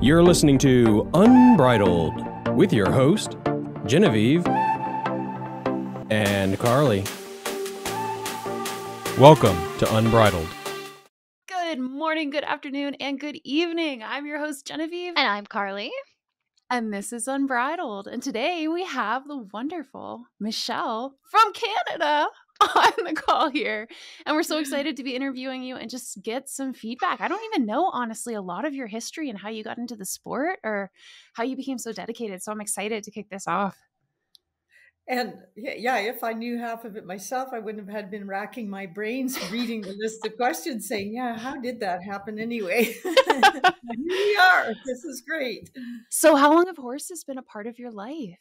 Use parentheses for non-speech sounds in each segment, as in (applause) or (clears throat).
You're listening to Unbridled with your host, Genevieve and Carly. Welcome to Unbridled. Good morning, good afternoon, and good evening. I'm your host, Genevieve. And I'm Carly. And this is Unbridled. And today we have the wonderful Michelle from Canada (laughs) on the call here. And we're so excited to be interviewing you and just get some feedback. I don't even know, honestly, a lot of your history and how you got into the sport or how you became so dedicated. So I'm excited to kick this off. And yeah, if I knew half of it myself, I wouldn't have had been racking my brains reading the list of questions saying, yeah, how did that happen anyway? (laughs) Here we are. This is great. So how long have horses been a part of your life?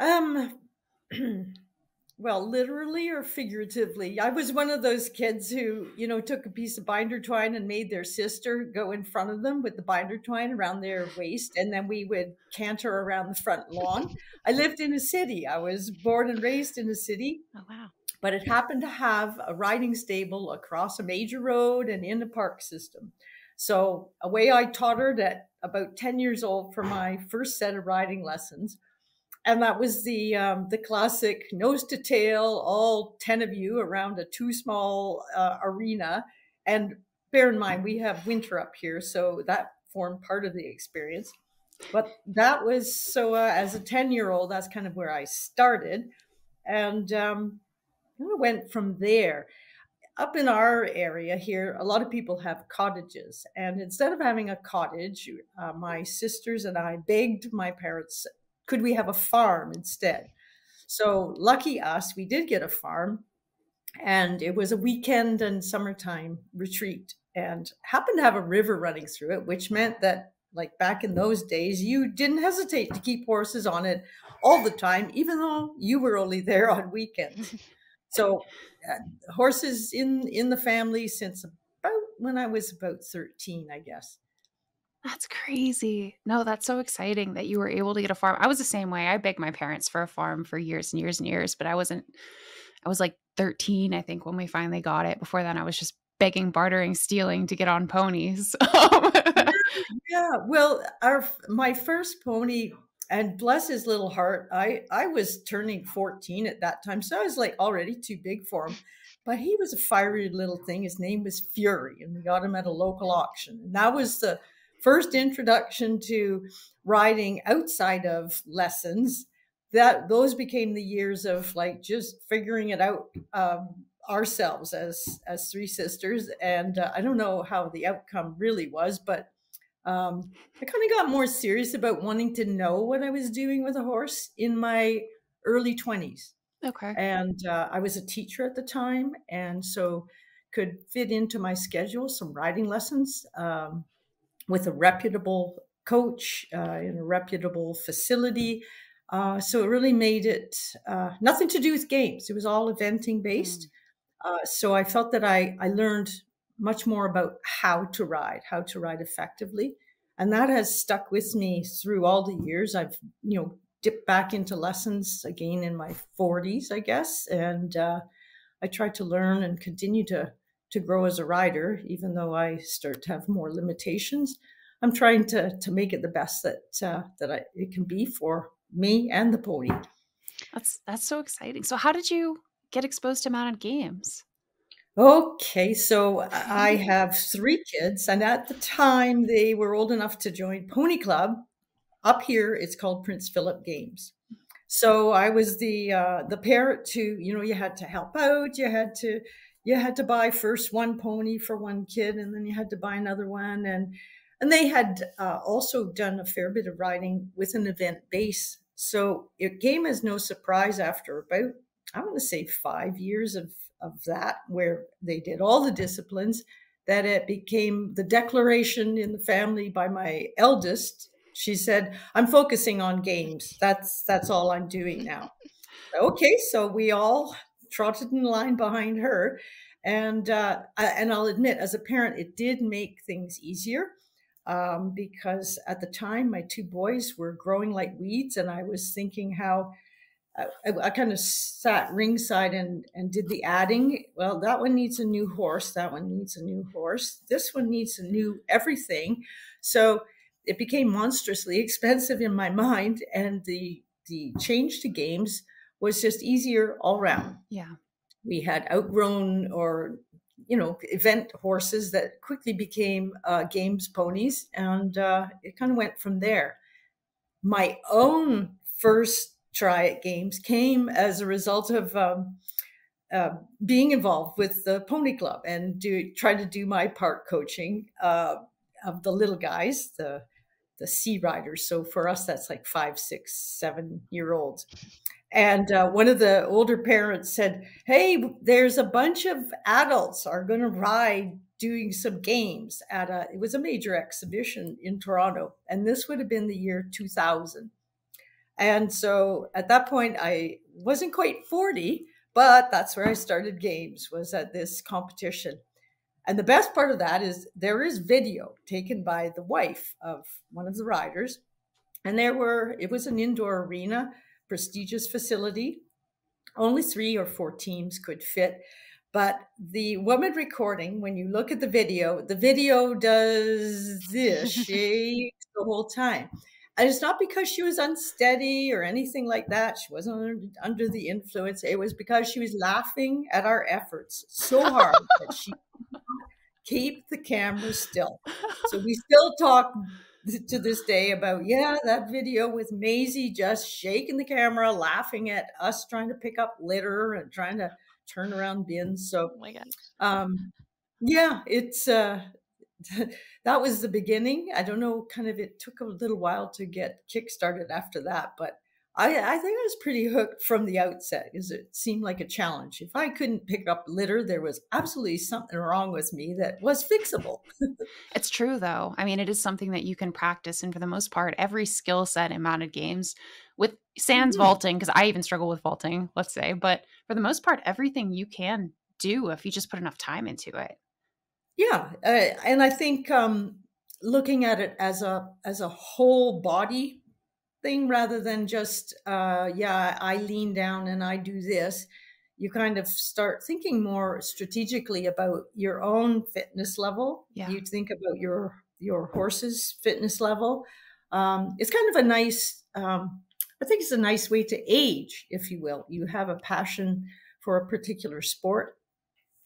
Um (clears throat) well, literally or figuratively. I was one of those kids who, you know, took a piece of binder twine and made their sister go in front of them with the binder twine around their waist. And then we would canter around the front lawn. I lived in a city. I was born and raised in a city. Oh, wow. But it happened to have a riding stable across a major road and in the park system. So away I tottered at about 10 years old for my first set of riding lessons and that was the um, the classic nose to tail, all ten of you around a too small uh, arena. And bear in mind, we have winter up here, so that formed part of the experience. But that was so. Uh, as a ten year old, that's kind of where I started, and um, went from there. Up in our area here, a lot of people have cottages, and instead of having a cottage, uh, my sisters and I begged my parents could we have a farm instead? So lucky us, we did get a farm and it was a weekend and summertime retreat and happened to have a river running through it, which meant that like back in those days, you didn't hesitate to keep horses on it all the time, even though you were only there on weekends. (laughs) So uh, horses in in the family since about when I was about 13, I guess. That's crazy. No, that's so exciting that you were able to get a farm. I was the same way. I begged my parents for a farm for years and years and years, but I wasn't, I was like 13, I think, when we finally got it. Before then, I was just begging, bartering, stealing to get on ponies. (laughs) Um, (laughs) yeah. Well, our, my first pony, and bless his little heart, I, I was turning 14 at that time. So I was like already too big for him but he was a fiery little thing. His name was Fury, and we got him at a local auction. And that was the first introduction to riding outside of lessons that those became the years of like just figuring it out um, ourselves as as three sisters. And uh, i don't know how the outcome really was but um, i kind of got more serious about wanting to know what i was doing with a horse in my early 20s okay. And uh, i was a teacher at the time and so could fit into my schedule some riding lessons um, with a reputable coach uh, in a reputable facility. Uh, so it really made it uh, nothing to do with games. It was all eventing based. Mm. Uh, so I felt that I, I learned much more about how to ride, how to ride effectively. And that has stuck with me through all the years. I've, you know, dipped back into lessons again in my 40s, I guess. And uh, I tried to learn and continue to to grow as a rider, even though I start to have more limitations. I'm trying to to make it the best that uh, that I, it can be for me and the pony. That's that's so exciting. So, how did you get exposed to mounted games? Okay, so I (laughs) have three kids, and at the time they were old enough to join Pony Club. Up here, it's called Prince Philip Games. So I was the uh, the parent to you know you had to help out, you had to you had to buy first one pony for one kid and then you had to buy another one and and they had uh, also done a fair bit of riding with an event base. So it came as no surprise after about i want to say five years of of that where they did all the disciplines that it became the declaration in the family by my eldest. She said i'm focusing on games. That's that's all i'm doing now. (laughs) Okay so we all trotted in line behind her. And uh, and I'll admit, as a parent, it did make things easier um, because at the time my two boys were growing like weeds, and I was thinking how uh, I, I kind of sat ringside and and did the adding. Well, that one needs a new horse. That one needs a new horse. This one needs a new everything. So it became monstrously (laughs) expensive in my mind, and the the change to games was just easier all around. Yeah. We had outgrown or you know event horses that quickly became uh, games ponies, and uh, it kind of went from there. My own first try at games came as a result of um, uh, being involved with the pony club and do try to do my part coaching uh, of the little guys, the the C riders. So for us, that's like five, six, seven year olds. And uh, one of the older parents said, "Hey, there's a bunch of adults are going to ride doing some games at a. It was a major exhibition in Toronto, and this would have been the year 2000. And so at that point, I wasn't quite 40, but that's where I started games. Was at this competition, and the best part of that is there is video taken by the wife of one of the riders, and there were. It was an indoor arena prestigious facility. Only three or four teams could fit. But the woman recording, when you look at the video, the video does this, (laughs) the whole time. And it's not because she was unsteady or anything like that. She wasn't under the influence. It was because she was laughing at our efforts so hard that she (laughs) keep the camera still. So we still talk to this day about yeah that video with Maisie just shaking the camera laughing at us trying to pick up litter and trying to turn around bins. So oh my god um yeah it's uh (laughs) that was the beginning. I don't know kind of it took a little while to get kick started after that but I, I think I was pretty hooked from the outset because it seemed like a challenge. If I couldn't pick up litter, there was absolutely something wrong with me that was fixable. it's true, though. I mean, it is something that you can practice. And for the most part, every skill set in mounted games, with sans mm-hmm. vaulting, because I even struggle with vaulting, let's say, but for the most part, everything you can do if you just put enough time into it. Yeah. Uh, and I think um, looking at it as a as a whole body thing rather than just uh, yeah i lean down and i do this. You kind of start thinking more strategically about your own fitness level. Yeah. you think about your your horse's fitness level. Um, it's kind of a nice um, i think it's a nice way to age if you will. You have a passion for a particular sport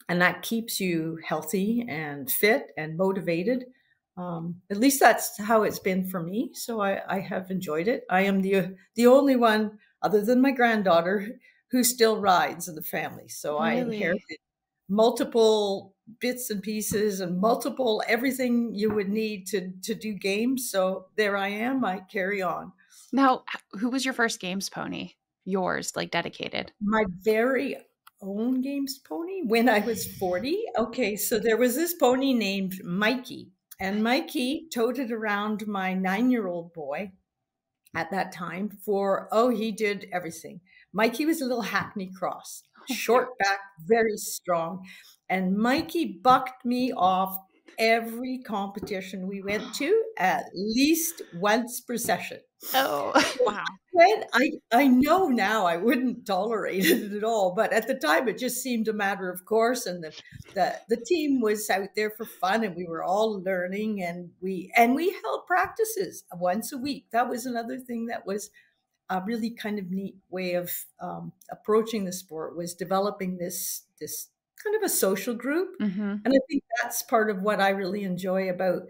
and that keeps you healthy and fit and motivated um, at least that's how it's been for me. So I, I have enjoyed it. I am the the only one, other than my granddaughter, who still rides in the family. So really? I inherited multiple bits and pieces and multiple everything you would need to to do games. So there I am. I carry on. Now, who was your first games pony? Yours, like dedicated. My very own games pony when I was 40. Okay, so there was this pony named Mikey and Mikey toted around my nine year old boy at that time for, oh, he did everything. Mikey was a little hackney cross, oh, short back, very strong. And Mikey bucked me off every competition we went to at least once per session. Oh, (laughs) wow. I, I know now I wouldn't tolerate (laughs) it at all, but at the time it just seemed a matter of course. And the, the, the team was out there for fun and we were all learning and we, and we held practices once a week. That was another thing that was a really kind of neat way of um, approaching the sport was developing this, this kind of a social group. Mm-hmm. And I think that's part of what I really enjoy about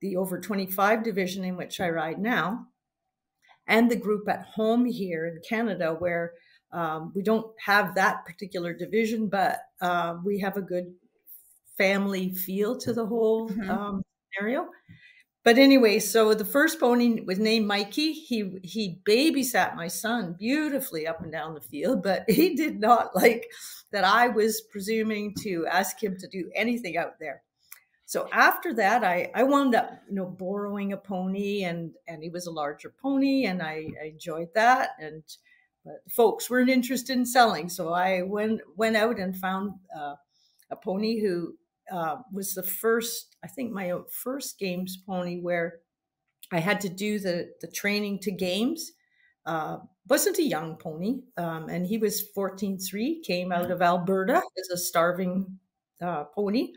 the over 25 division in which I ride now and the group at home here in Canada, where um, we don't have that particular division, but uh, we have a good family feel to the whole mm-hmm. um, scenario. But anyway, so the first pony was named Mikey. He he babysat my son beautifully up and down the field, but (laughs) he did not like that I was presuming to ask him to do anything out there. So after that, I, I wound up, you know, borrowing a pony and, and he was a larger pony and I, I enjoyed that. And, but folks weren't interested in selling. So I went, went out and found uh, a pony who uh, was the first, I think my first games pony where I had to do the, the training to games. Uh, wasn't a young pony. Um, and he was 14-3, came out of Alberta as a starving uh, pony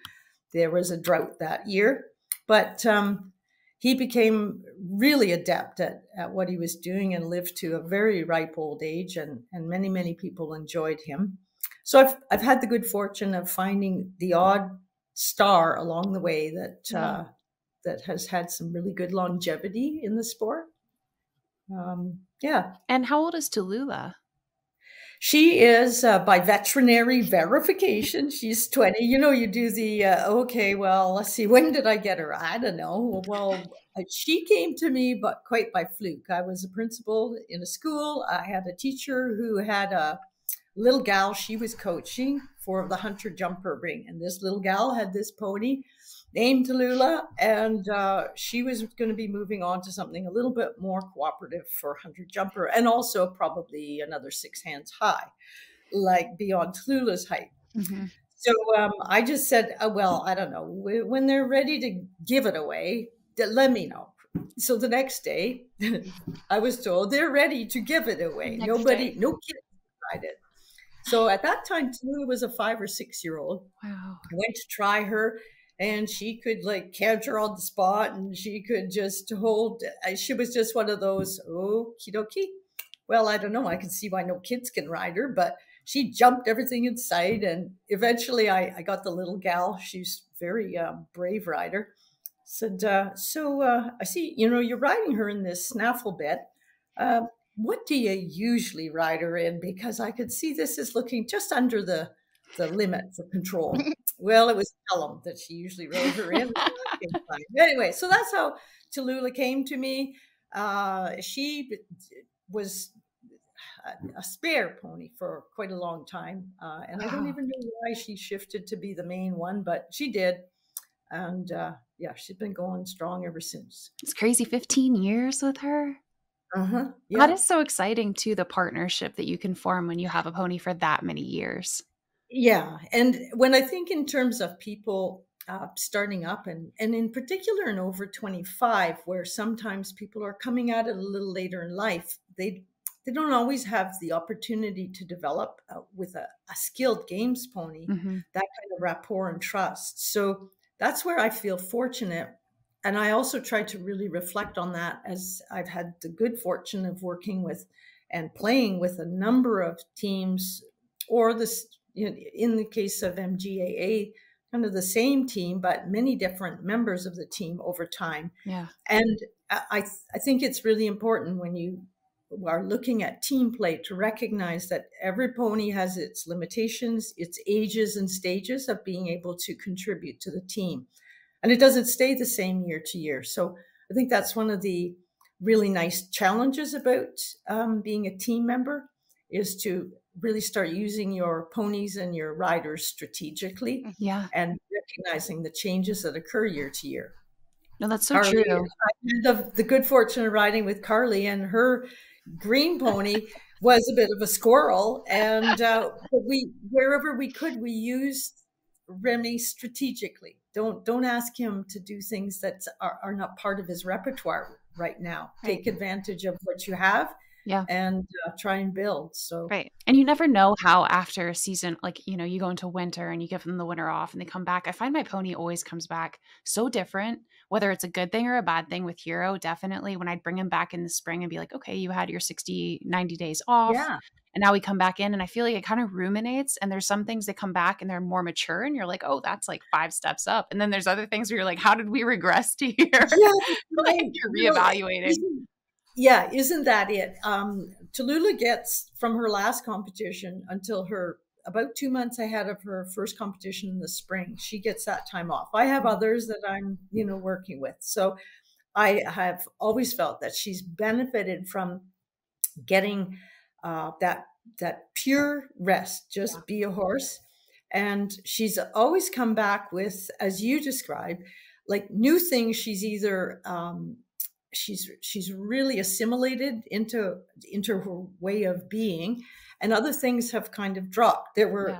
there was a drought that year, but um, he became really adept at, at what he was doing and lived to a very ripe old age and, and many many people enjoyed him. So I've, I've had the good fortune of finding the odd star along the way that uh, that has had some really good longevity in the sport. Um, yeah. And how old is Tallulah she is uh, by veterinary verification. She's 20. You know, you do the, uh, okay, well, let's see, when did I get her? I don't know. Well, uh, she came to me, but quite by fluke. I was a principal in a school. I had a teacher who had a little gal she was coaching for the hunter jumper ring. And this little gal had this pony named Tallulah, and uh, she was going to be moving on to something a little bit more cooperative for Hunter Jumper, and also probably another six hands high, like beyond Tallulah's height. Mm-hmm. So um, I just said, oh, well, I don't know. When they're ready to give it away, let me know. So the next day, (laughs) I was told they're ready to give it away. Next Nobody, day. no kids tried it. So at that time, Tallulah was a five or six year old. Wow. I went to try her and she could like canter on the spot and she could just hold uh, she was just one of those okie dokie well i don't know i can see why no kids can ride her but she jumped everything in sight and eventually i, I got the little gal. She's very uh, brave rider. Said uh, so uh, i see you know you're riding her in this snaffle bit uh, what do you usually ride her in? Because i could see this is looking just under the the limit for control (laughs) well, it was Pelham that she usually rode her in. anyway, so that's how Tallulah came to me. Uh, she was a spare pony for quite a long time. Uh, and I don't even know why she shifted to be the main one, but she did. And uh, yeah, she's been going strong ever since. It's crazy 15 years with her. Uh-huh. Yeah. That is so exciting too, the partnership that you can form when you have a pony for that many years. Yeah. And when I think in terms of people uh, starting up and, and in particular in over 25, where sometimes people are coming at it a little later in life, they they don't always have the opportunity to develop uh, with a, a, skilled games pony mm-hmm. that kind of rapport and trust. So that's where I feel fortunate. And I also try to really reflect on that as I've had the good fortune of working with and playing with a number of teams or this in the case of MGAA, kind of the same team, but many different members of the team over time. Yeah. And I, I think it's really important when you are looking at team play to recognize that every pony has its limitations, its ages and stages of being able to contribute to the team. And it doesn't stay the same year to year. So I think that's one of the really nice challenges about um, being a team member is to really start using your ponies and your riders strategically mm, yeah. and recognizing the changes that occur year to year. No that's so Carly, true. The, the good fortune of riding with carly and her green pony (laughs) was a bit of a squirrel and uh, we wherever we could we used remy strategically. Don't don't ask him to do things that are, are not part of his repertoire right now. Right. take advantage of what you have yeah. and uh, try and build so right and you never know how after a season like you know you go into winter and you give them the winter off and they come back. I find my pony always comes back so different whether it's a good thing or a bad thing with hero definitely when i'd bring him back in the spring and be like okay you had your 60 90 days off yeah. and now we come back in and i feel like it kind of ruminates and there's some things that come back and they're more mature and you're like oh that's like five steps up and then there's other things where you're like how did we regress to (laughs) here? Yeah, (laughs) like you're reevaluating yeah, isn't that it? Um, Tallulah gets from her last competition until her about two months ahead of her first competition in the spring. She gets that time off. I have others that I'm, you know, working with. So I have always felt that she's benefited from getting uh, that that pure rest. Just yeah. be a horse, and she's always come back with, as you describe, like new things. She's either um, she's she's really assimilated into into her way of being and other things have kind of dropped there were yeah.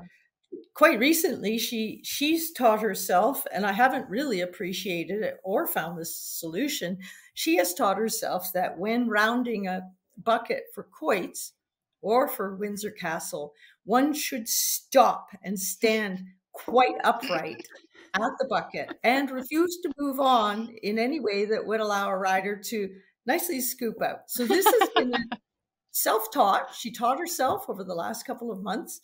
quite recently she she's taught herself and i haven't really appreciated it or found the solution she has taught herself that when rounding a bucket for quoits or for windsor castle one should stop and stand quite upright at the bucket and refused to move on in any way that would allow a rider to nicely scoop out. So this has been self-taught. She taught herself over the last couple of months.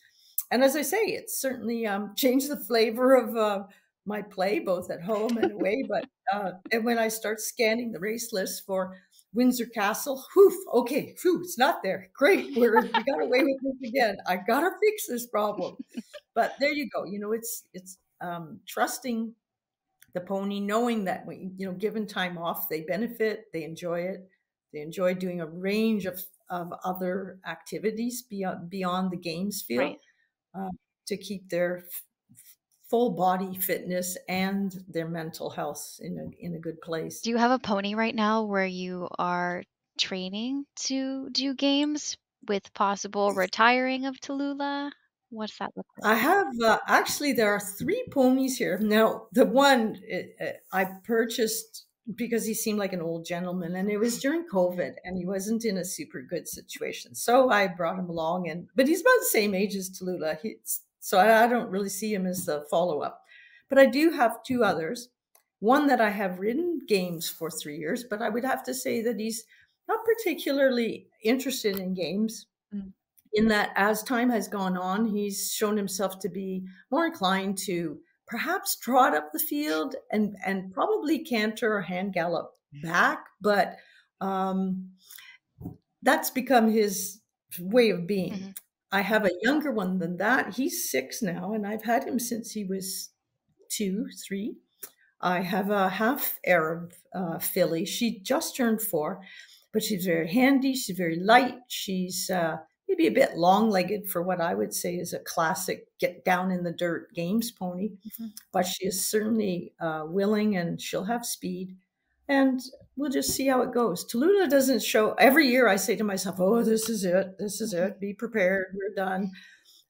And as I say, it's certainly um, changed the flavor of uh, my play, both at home and away. But uh, and when I start scanning the race list for Windsor Castle, whew, okay, whew, it's not there. Great, we're, we got away with this again. I gotta fix this problem. But there you go. You know, it's it's um, trusting the pony, knowing that when, you know, given time off, they benefit, they enjoy it, they enjoy doing a range of of other activities beyond beyond the games field right. uh, to keep their full body fitness and their mental health in a in a good place. Do you have a pony right now where you are training to do games with possible retiring of Tallulah? What's that look like? I have uh, actually there are three ponies here. Now the one it, uh, I purchased because he seemed like an old gentleman and it was during covid and he wasn't in a super good situation so i brought him along and but he's about the same age as tallulah he's so I, I don't really see him as the follow up. But I do have two others. One that I have ridden games for three years, but I would have to say that he's not particularly interested in games. Mm. In that, as time has gone on, he's shown himself to be more inclined to perhaps trot up the field and and probably canter or hand gallop back, but um, that's become his way of being. Mm-hmm. I have a younger one than that. He's six now, and I've had him since he was two, three. I have a half Arab uh, filly. She just turned four, but she's very handy. She's very light. She's uh, maybe a bit long legged for what I would say is a classic get down in the dirt games pony, mm-hmm. but she is certainly uh, willing and she'll have speed and we'll just see how it goes. Tallulah doesn't show every year. I say to myself, "Oh, this is it. This is it. Be prepared. We're done."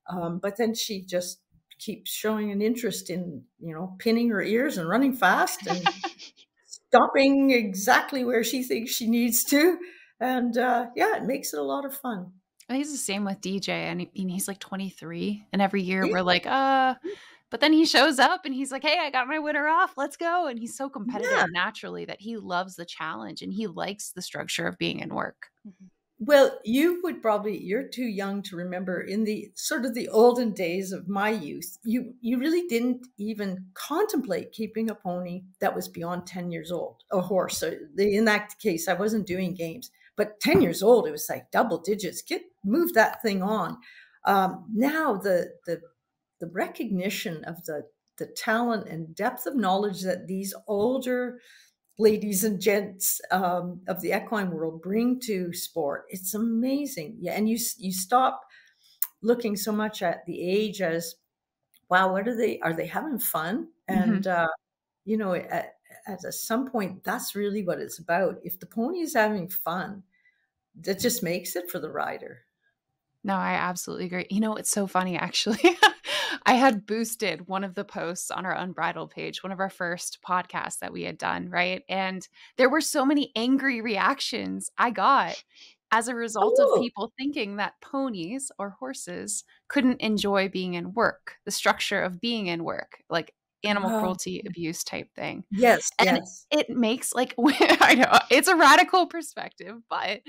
Um, but then she just keeps showing an interest in, you know, pinning her ears and running fast and (laughs) stopping exactly where she thinks she needs to. And uh, yeah, it makes it a lot of fun. He's the same with DJ, and he, he's like 23. And every year we're like, uh, but then he shows up and he's like, "Hey, I got my winter off. Let's go." And he's so competitive yeah. naturally that he loves the challenge and he likes the structure of being in work. Mm-hmm. Well, you would probably you're too young to remember in the sort of the olden days of my youth. You you really didn't even contemplate keeping a pony that was beyond 10 years old, a horse. So in that case, I wasn't doing games, but 10 years old, it was like double digits. Get move that thing on. Um, now the the the recognition of the the talent and depth of knowledge that these older ladies and gents um, of the equine world bring to sport it's amazing yeah and you you stop looking so much at the age as wow what are they are they having fun mm-hmm. and uh, you know at, at some point that's really what it's about if the pony is having fun that just makes it for the rider no, I absolutely agree. You know, it's so funny actually. (laughs) I had boosted one of the posts on our Unbridled page, one of our first podcasts that we had done, right? And there were so many angry reactions I got as a result Ooh. of oh. people thinking that ponies or horses couldn't enjoy being in work, the structure of being in work, like animal oh. cruelty abuse type thing. Yes, and yes. it makes like (laughs) I know it's a radical perspective, but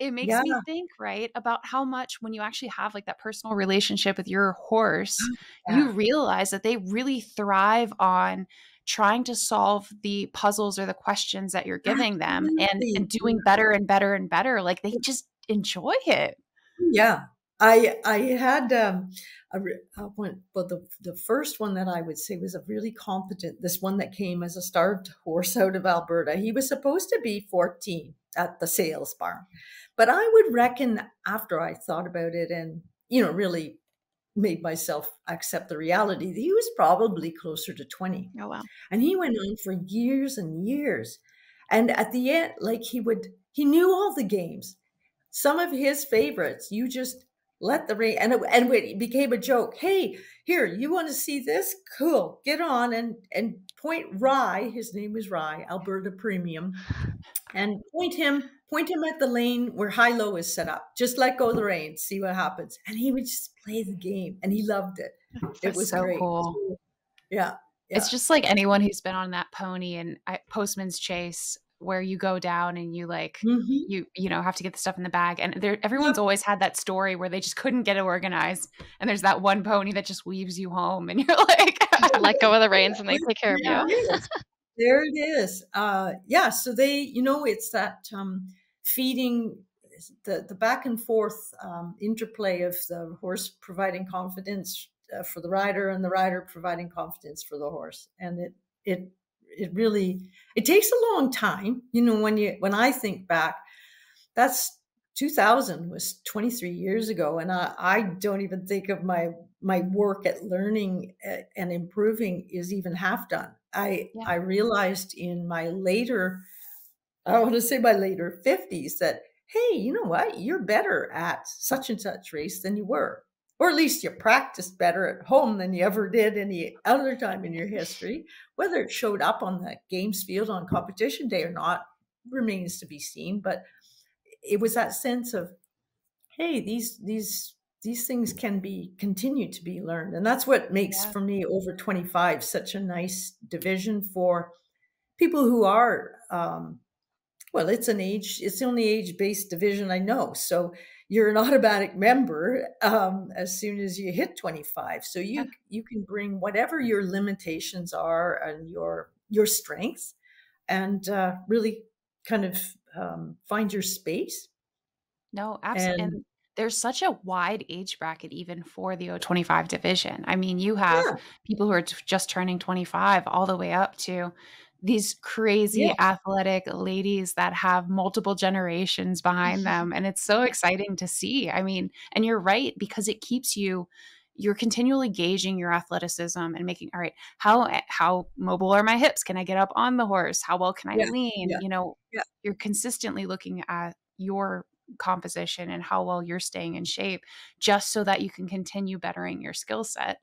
it makes yeah. me think right about how much when you actually have like that personal relationship with your horse oh, yeah. you realize that they really thrive on trying to solve the puzzles or the questions that you're giving them and, and doing better and better and better like they just enjoy it. Yeah. I i had um a, a one but the the first one that i would say was a really competent this one that came as a starved horse out of alberta. He was supposed to be 14 at the sales bar. But I would reckon after I thought about it and, you know, really made myself accept the reality that he was probably closer to 20. Oh, wow. And he went on for years and years. And at the end, like he would, he knew all the games. Some of his favorites, you just let the rein, and it, and it became a joke. Hey, here, you want to see this? Cool, get on and and point Rye. His name was Rye, Alberta Premium and point him point him at the lane where high low is set up. Just let go of the reins, see what happens. And he would just play the game and he loved it. (laughs) It was so great. cool. Yeah. It's just like anyone who's been on that pony and I, Postman's Chase, where you go down and you like Mhm. you you know have to get the stuff in the bag, and there everyone's always had that story where they just couldn't get it organized, and there's that one pony that just weaves you home, and (laughs) you're like, (laughs) Let go of the reins and they take care of you. There it is. Uh, yeah. So they, you know, it's that um, feeding the the back and forth um, interplay of the horse providing confidence uh, for the rider and the rider providing confidence for the horse, and it it it really it takes a long time. You know, when you when I think back, that's 2000 was 23 years ago, and I I don't even think of my my work at learning uh, and improving is even half done. I Yeah. I realized in my later, I want to say my later 50s that hey, you know what? You're better at such and such race than you were. Or at least you practiced better at home than you ever did any other time in your history. Whether it showed up on the games field on competition day or not remains to be seen. But it was that sense of, hey, these these these things can be continued to be learned. And that's what makes Yeah. for me over 25 such a nice division for people who are um, well, it's an age, it's the only age based division I know. So you're an (laughs) automatic member um, as soon as you hit 25. So you Yeah. you can bring whatever your limitations are and your your strengths and uh, really kind of um, find your space. No, absolutely. And And there's such a wide age bracket even for the O25 division. I mean, you have yeah, people who are t- just turning 25 all the way up to these crazy yeah, athletic ladies that have multiple generations behind them. And it's so exciting to see. I mean, and you're right, because it keeps you. You're continually gauging your athleticism and making all right. How eh, how mobile are my hips? Can I get up on the horse? How well can I yeah, lean? yeah, You know, yeah, you're consistently looking at your composition and how well you're staying in shape just so that you can continue bettering your skill set.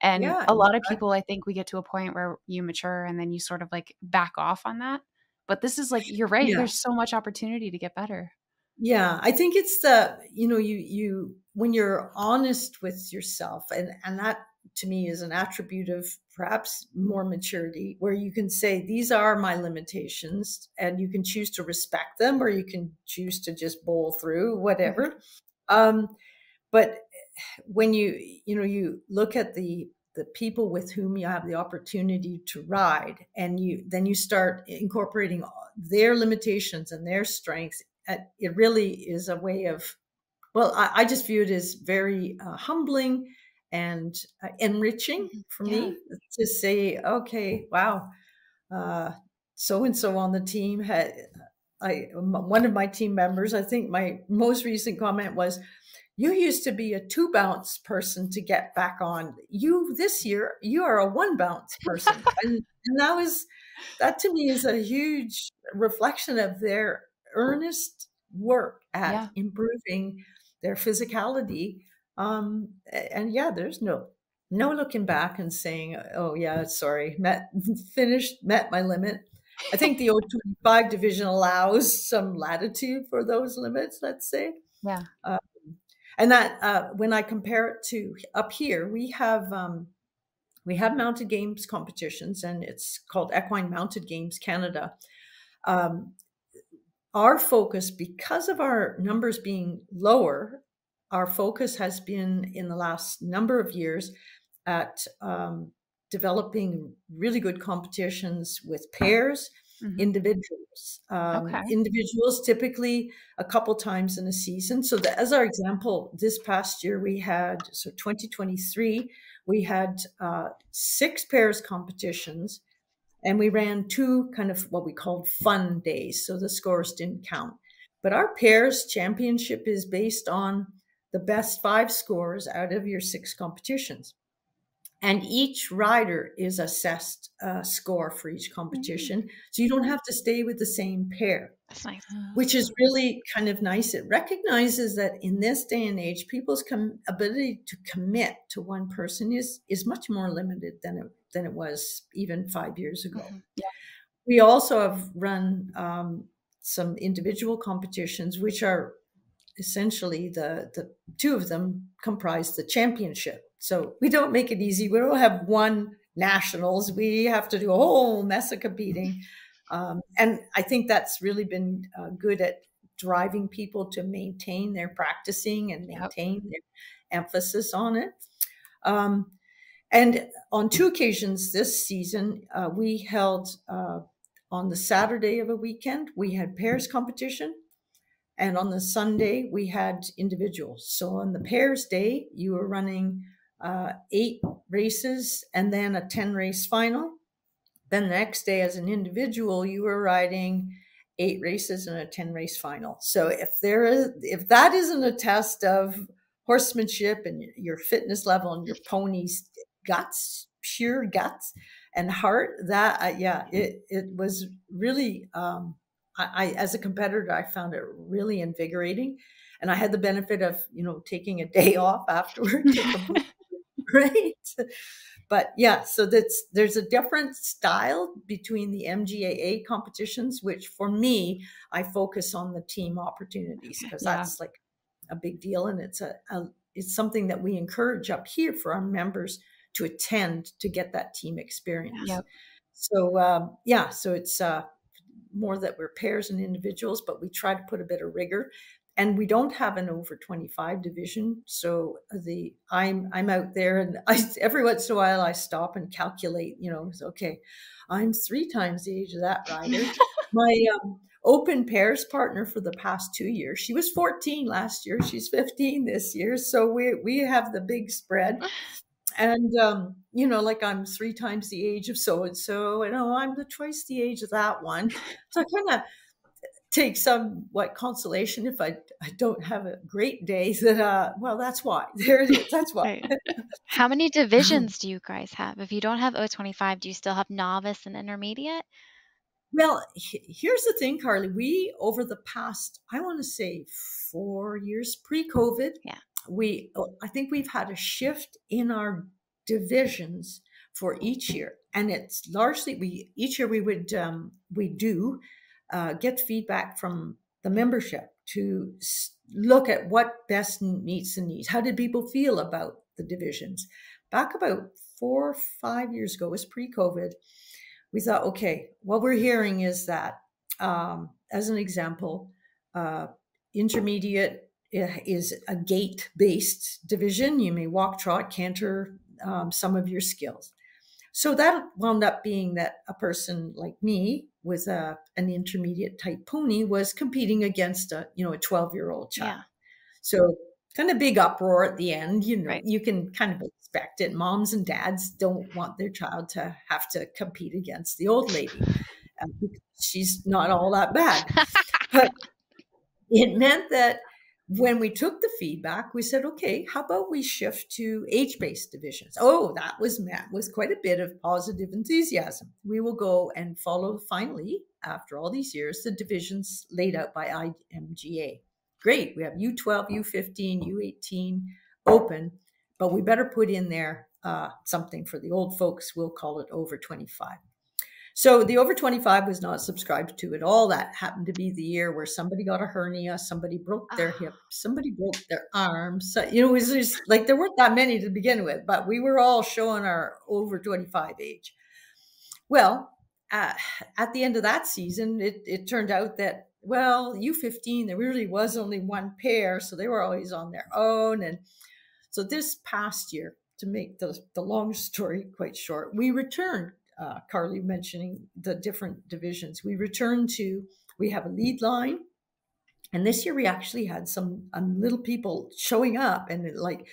And yeah, a lot of people, I think we get to a point where you mature and then you sort of like back off on that. But this is like, you're right. Yeah. There's so much opportunity to get better. Yeah, I think it's the you know you you when you're honest with yourself and and that to me is an attribute of perhaps more maturity where you can say these are my limitations and you can choose to respect them or you can choose to just bowl through Mhm. whatever. Um but when you you know you look at the the people with whom you have the opportunity to ride and you then you start incorporating their limitations and their strengths uh, it really is a way of well i, I just view it as very uh, humbling and uh, enriching Mhm. for Yeah. me to say okay wow so and so on the team had I one of my team members I think my most recent comment was you used to be a two bounce person to get back on you this year you are a one bounce person (laughs) and, and that was that to me is a huge reflection of their earnest work at Yeah. improving their physicality um and yeah there's no no looking back and saying oh yeah sorry met (laughs) finished met my limit. I think the o25 division allows some latitude for those limits let's say. Yeah. um, and that uh, when i compare it to up here we have um, we have mounted games competitions and it's called equine mounted games canada. Um, our focus because of our numbers being lower our focus has been in the last number of years at um, developing really good competitions with pairs Mhm. individuals um, Okay. individuals typically a couple times in a season so that as our example this past year we had so 2023 we had uh, six pairs competitions and we ran two kind of what we called fun days so the scores didn't count but our pairs championship is based on the best five scores out of your six competitions and each rider is assessed a score for each competition so you don't have to stay with the same pair That's nice. which is really kind of nice. It recognizes that in this day and age, people's com- ability to commit to one person is is much more limited than it than it was even five years ago. Mhm. Yeah. We also have run um, some individual competitions, which are essentially the the two of them comprise the championship. So we don't make it easy. We don't have one nationals, we have to do a whole mess of competing. Um, and I think that's really been uh, good at driving people to maintain their practicing and maintain yep. their emphasis on it. Um, and on two occasions this season, uh, we held uh, on the Saturday of a weekend, we had pairs competition. And on the Sunday, we had individuals. So on the pairs day, you were running uh, eight races and then a 10 race final. Then the next day, as an individual, you were riding eight races and a 10 race final. So if there is, if that isn't a test of horsemanship and your fitness level and your pony's guts, pure guts and heart, that, uh, yeah, it, it was really, um, I, I, as a competitor, I found it really invigorating. And I had the benefit of, you know, taking a day (laughs) off afterward. (laughs) (laughs) right? But yeah, so that's there's a different style between the MGAA competitions, which for me, I focus on the team opportunities because yeah. that's like a big deal, and it's a, a it's something that we encourage up here for our members to attend to get that team experience. Yep. So um, yeah, so it's uh, more that we're pairs and individuals, but we try to put a bit of rigor. And we don't have an over 25 division so the i'm i'm out there and i (laughs) every once in a while i stop and calculate you know okay i'm three times the age of that rider. (laughs) My um, open pairs partner for the past two years she was 14 last year she's 15 this year so we we have the big spread and um, you know like i'm three times the age of so and so and oh i'm the twice the age of that one. So i kind of take some what consolation if I, I don't have a great day that uh well that's why. (laughs) There it is that's why. How many divisions (laughs) do you guys have? If you don't have o25 do you still have novice and intermediate? Well here's the thing carly. We over the past i want to say four years pre-covid yeah we i think we've had a shift in our divisions for each year and it's largely we each year we would um we do uh, get feedback from the membership to look at what best meets the needs. How did people feel about the divisions? Back about four or five years ago, was pre COVID, we thought, okay, what we're hearing is that, um, as an example, uh, intermediate is a gait based division. You may walk, trot, canter um, some of your skills. So that wound up being that a person like me with a an intermediate type pony was competing against a you know a 12 year old child. Yeah. So kind of big uproar at the end. You know, right. you can kind of expect it. Moms and dads don't want their child to have to compete against the old lady. Uh, she's not all that bad, (laughs) but it meant that when we took the feedback, we said, okay, how about we shift to age based divisions? Oh, that was met with quite a bit of positive enthusiasm. We will go and follow finally, after all these years, the divisions laid out by IMGA. Great. We have U12, U15, U18 open, but we better put in there uh, something for the old folks. We'll call it over 25. So the over 25 was not subscribed to at all. That happened to be the year where somebody got a hernia, somebody broke their oh. hip, somebody broke their arm. So, you know, it was just like there weren't that many to begin with, but we were all showing our over 25 age. Well, uh, at the end of that season, it, it turned out that, well, U15, there really was only one pair. So they were always on their own. And so this past year, to make the, the long story quite short, we returned uh, Carly mentioning the different divisions. We return to, we have a lead line. And this year we actually had some um, little people showing up. And it, like,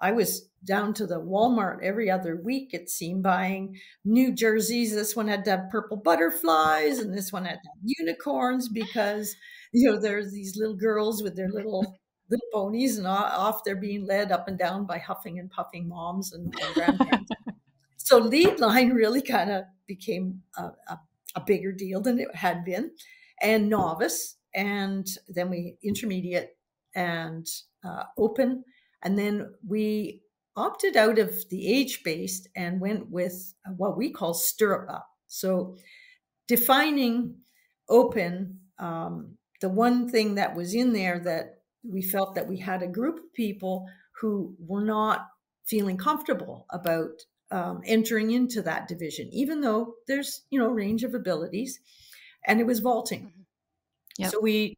I was down to the Walmart every other week, it seemed, buying new jerseys. This one had to have purple butterflies, and this one had to have unicorns because, you know, there's these little girls with their little (laughs) little ponies and off they're being led up and down by huffing and puffing moms and, and grandparents. (laughs) So lead line (laughs) really kind of became a, a, a, bigger deal than it had been, and novice, and then we intermediate and uh, open, and then we opted out of the age based and went with what we call stirrup up. So defining open, um, the one thing that was in there that we felt that we had a group of people who were not feeling comfortable about um, entering into that division, even though there's you know range of abilities, and it was vaulting. Mhm. Yep. So we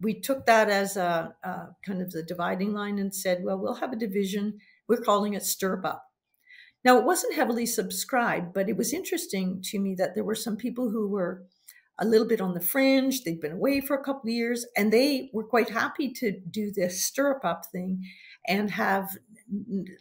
we took that as a, a kind of the dividing line and said, well, we'll have a division. We're calling it Stirrup Up. Now it wasn't heavily subscribed, but it was interesting to me that there were some people who were a little bit on the fringe. They'd been away for a couple of years, and they were quite happy to do this stirrup up thing and have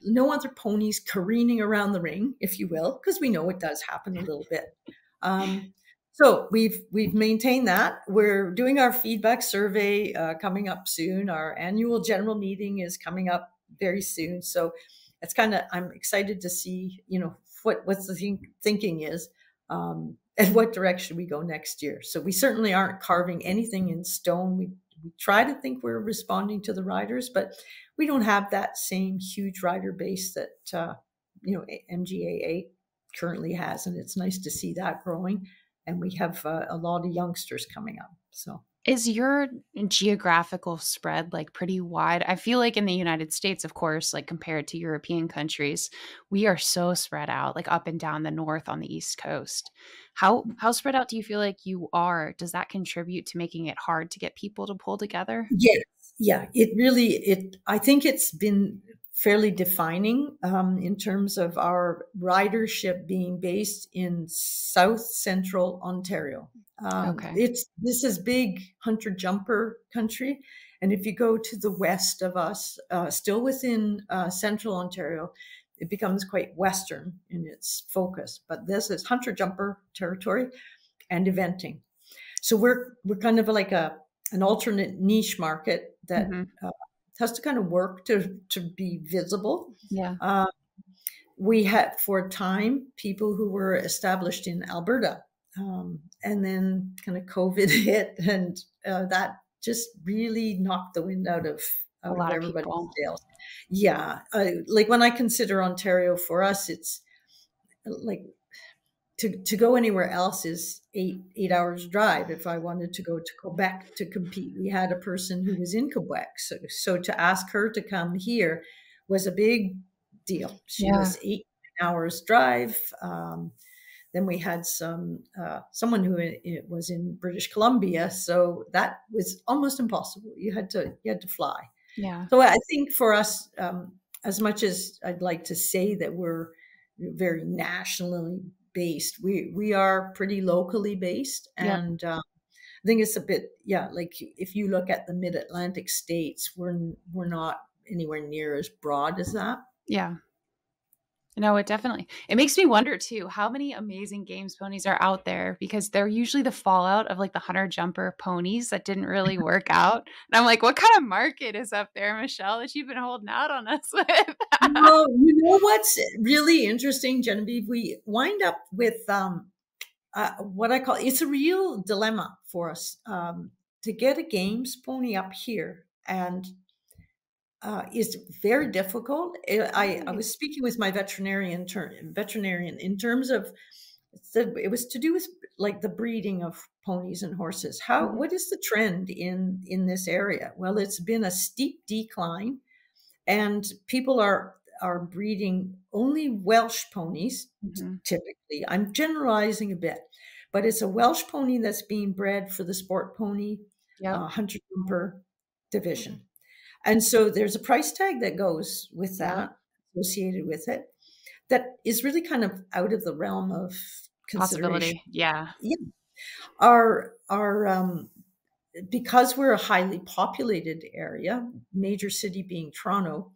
no other ponies careening around the ring, if you will, because we know it does happen a little bit. Um, so we've we've maintained that. We're doing our feedback survey uh, coming up soon. Our annual general meeting is coming up very soon. So it's kind of I'm excited to see you know what what the think, thinking is um, and what direction we go next year. So we certainly aren't carving anything in stone. We we try to think we're responding to the riders, but we don't have that same huge rider base that uh, you know MGAA currently has, and it's nice to see that growing. And we have uh, a lot of youngsters coming up. So Is your geographical spread like pretty wide? I feel like in the United States, of course, like compared to European countries, we are so spread out, like up and down the north on the East Coast. How how spread out do you feel like you are? Does that contribute to making it hard to get people to pull together? Yes, yeah, it really it. I think it's been fairly defining um, in terms of our ridership being based in South Central Ontario. Um, Okay. It's this is big hunter jumper country, and if you go to the west of us, uh, still within uh, Central Ontario, it becomes quite western in its focus. But this is hunter jumper territory and eventing. So we're we're kind of like a an alternate niche market that Mhm. Has to kind of work to to be visible. Yeah. Um, we had for a time people who were established in Alberta, um, and then kind of COVID (laughs) hit, and uh, that just really knocked the wind out of, A out lot of everybody's sails. Yeah, uh, like when I consider Ontario for us, it's like to to go anywhere else is eight eight hours drive. If I wanted to go to Quebec to compete, we had a person who was in Quebec, so so to ask her to come here was a big deal. She Yeah. was eight hours drive. Um, then we had some uh, someone who was in British Columbia, so that was almost impossible. You had to you had to fly. Yeah. So I think for us, um, as much as I'd like to say that we're very nationally based, we we are pretty locally based, Yeah. and um, I think it's a bit yeah. Like if you look at the Mid Atlantic states, we're we're not anywhere near as broad as that. Yeah. No, it definitely. It makes me wonder too how many amazing games ponies are out there because they're usually the fallout of like the hunter jumper ponies that didn't really (laughs) work out. And I'm like, what kind of market is up there, Michelle, that you've been holding out on us (laughs) with? no, you know what's really interesting, Genevieve? We wind up with um, uh, what I call it's a real dilemma for us um, to get a games pony up here, and uh, is very difficult. I, I, I was speaking with my veterinarian ter- veterinarian in terms of the, it was to do with like the breeding of ponies and horses. How Mhm. what is the trend in in this area? Well, it's been a steep decline, and people are are breeding only Welsh ponies Mhm. typically. I'm generalizing a bit, but it's a Welsh pony that's being bred for the sport pony Yep. uh, hunter jumper division. And so there's a price tag that goes with Yeah. that, associated with it, that is really kind of out of the realm of consideration. Yeah. Yeah. Our our um, because we're a highly populated area, major city being Toronto,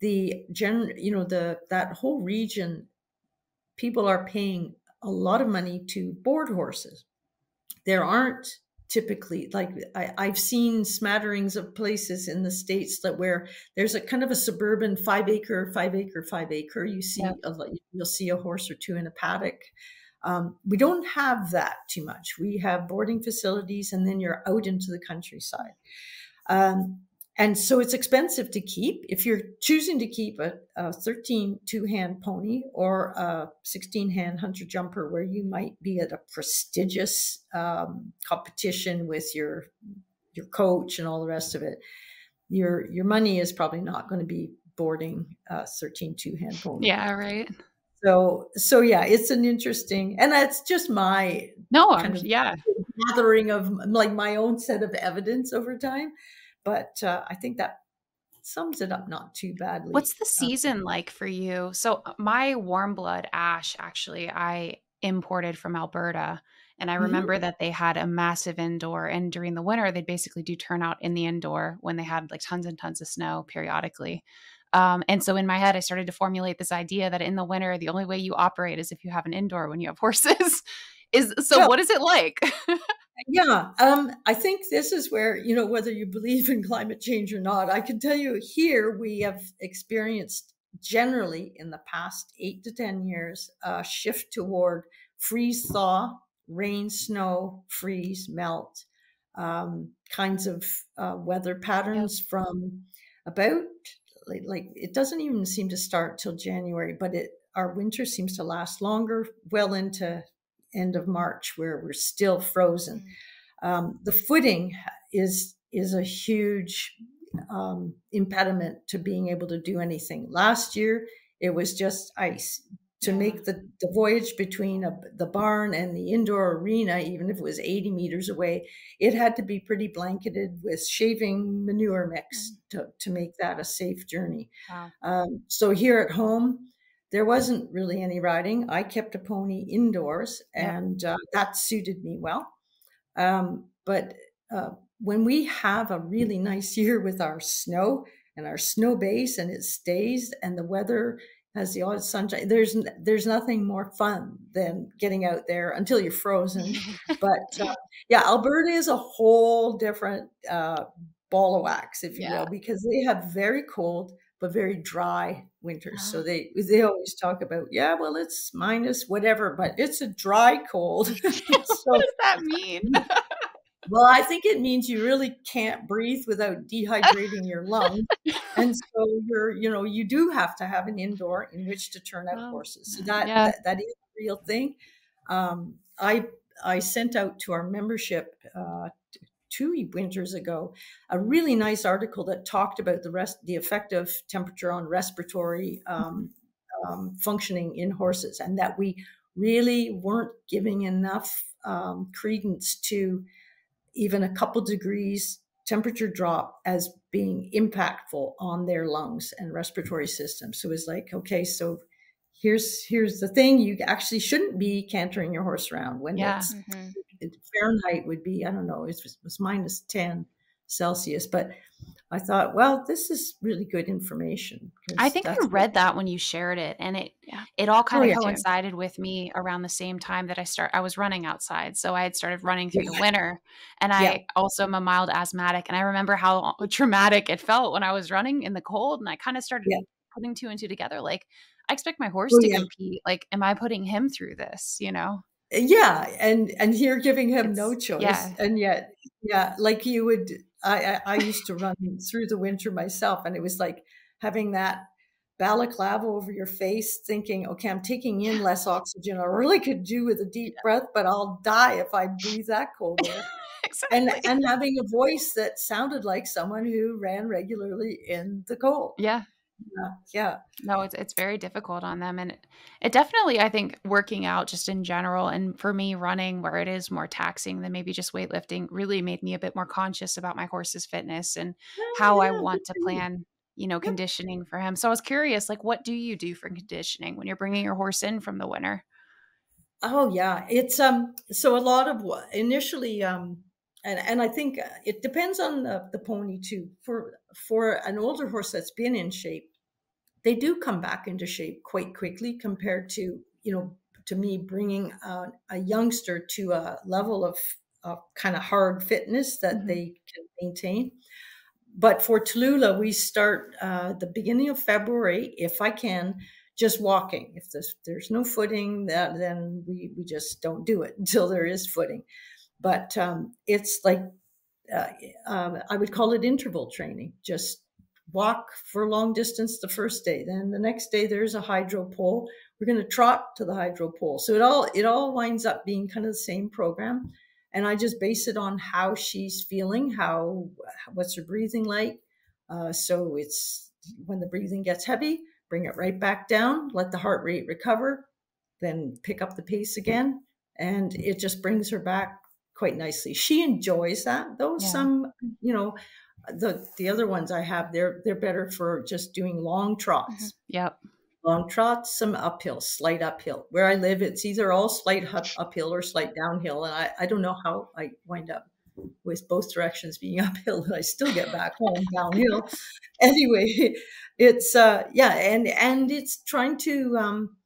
the gen you know the that whole region, people are paying a lot of money to board horses. There aren't typically like I, I've seen smatterings of places in the states that where there's a kind of a suburban five acre, five acre, five acre. You see Yeah. a you'll see a horse or two in a paddock. Um, we don't have that too much. We have boarding facilities, and then you're out into the countryside. Um, and so it's expensive to keep. If you're choosing to keep a, a 13 two hand pony or a 16 hand hunter jumper, where you might be at a prestigious um, competition with your your coach and all the rest of it, your your money is probably not going to be boarding a 13 two hand pony. Yeah. Right. So, so yeah, it's an interesting, and that's just my no, I'm, yeah, gathering of like my own set of evidence over time. But uh, I think that sums it up not too badly. What's the uh, season um, like for you? So uh, my warm blood ash, actually, I imported from Alberta. And I remember mm-hmm. that they had a massive indoor, and during the winter, they'd basically do turnout in the indoor when they had like tons and tons of snow periodically. Um, and so in my head, I started to formulate this idea that in the winter, the only way you operate is if you have an indoor when you have (laughs) horses. is so what is it like? (laughs) yeah, um, I think this is where, you know, whether you believe in climate change or not, I can tell you here we have experienced generally in the past eight to 10 years a shift toward freeze thaw, rain, snow, freeze, melt um, kinds of uh, weather patterns from about like, like it doesn't even seem to start till January, but it our winter seems to last longer, well into end of March, where we're still frozen. Mm. Um, the footing is is a huge um, impediment to being able to do anything. Last year, it was just ice to make the, the voyage between a, the barn and the indoor arena, even if it was 80 meters away, it had to be pretty blanketed with shaving manure mix mm. to, to make that a safe journey. Wow. Um, so here at home, there wasn't really any riding. I kept a pony indoors, and uh, that suited me well. Um, but uh, when we have a really nice year with our snow and our snow base, and it stays, and the weather has the odd sunshine. There's there's nothing more fun than getting out there until you're frozen. (laughs) but uh, yeah, Alberta is a whole different uh, ball of wax, if you yeah. will, because they have very cold but very dry winters. So ah. they they always talk about yeah, well it's minus whatever, but it's a dry cold. (laughs) (laughs) so, what does that mean? (laughs) Well, I think it means you really can't breathe without dehydrating your lungs. And so you're, you know, you do have to have an indoor in which to turn out oh, horses. So that, yeah. that, that is a real thing. Um, I I sent out to our membership uh, two winters ago a really nice article that talked about the rest the effect of temperature on respiratory um, um, functioning in horses, and that we really weren't giving enough um, credence to even a couple degrees temperature drop as being impactful on their lungs and respiratory system. So it's like, okay, so here's here's the thing: you actually shouldn't be cantering your horse around when yeah. it's mm-hmm. Fahrenheit would be I don't know it was, it was minus ten Celsius, but I thought, well, this is really good information. I think I read that when you shared it, and it yeah. it all kind oh, of yeah, coincided too. with me around the same time that I start. I was running outside, so I had started running through yeah. the winter, and I also am a mild asthmatic, and I remember how (laughs) traumatic it felt when I was running in the cold, and I kind of started putting two and two together. Like, I expect my horse oh, to compete. Like, am I putting him through this? You know? Eh, yeah, and and you're giving him it's, no choice, Yeah. and yet, yeah, like you would I, I, used to run through the winter myself, and it was like having that balaclava over your face, thinking, okay, I'm taking in less (laughs) oxygen. I really could do with a deep breath, but I'll die if I breathe that cold (laughs) air. exactly. And and having a voice that sounded like someone who ran regularly in the cold. Yeah yeah, yeah. No, it's it's very difficult on them, and it, it, definitely, I think, working out just in general, and for me, running where it is more taxing than maybe just weightlifting, really made me a bit more conscious about my horse's fitness and how yeah, I want to plan, you know, conditioning for him. So I was curious, like, what do you do for conditioning when you're bringing your horse in from the winter? Oh yeah, it's um. So a lot of what initially um and and I think uh, it depends on the, the pony too. For for an older horse that's been in shape, they do come back into shape quite quickly compared to you know to me bringing a, a youngster to a level of, of kind of hard fitness that mm-hmm. they can maintain. But for Tallulah, we start uh, the beginning of February, if I can, just walking. If there's, there's no footing, that, then we, we just don't do it (laughs) until there is footing but um, it's like uh, uh, I would call it interval training. Just walk for a long distance the first day, then the next day there's a hydro pole. We're going to trot to the hydro pole. So it all it all winds up being kind of the same program, and I just base it on how she's feeling, how what's her breathing like. Uh, so it's when the breathing gets heavy, bring it right back down, let the heart rate recover, then pick up the pace again. And it just brings her back quite nicely. She enjoys that, though. Yeah. Some, you know, the the other ones I have, they're they're better for just doing long trots. Yep. Long trots, some uphill, slight uphill. Where I live, it's either all slight hu- uphill or slight downhill. And I, I don't know how I wind up with both directions being (laughs) uphill and I still get back home downhill. (laughs) Anyway, it's uh yeah, and and it's trying to um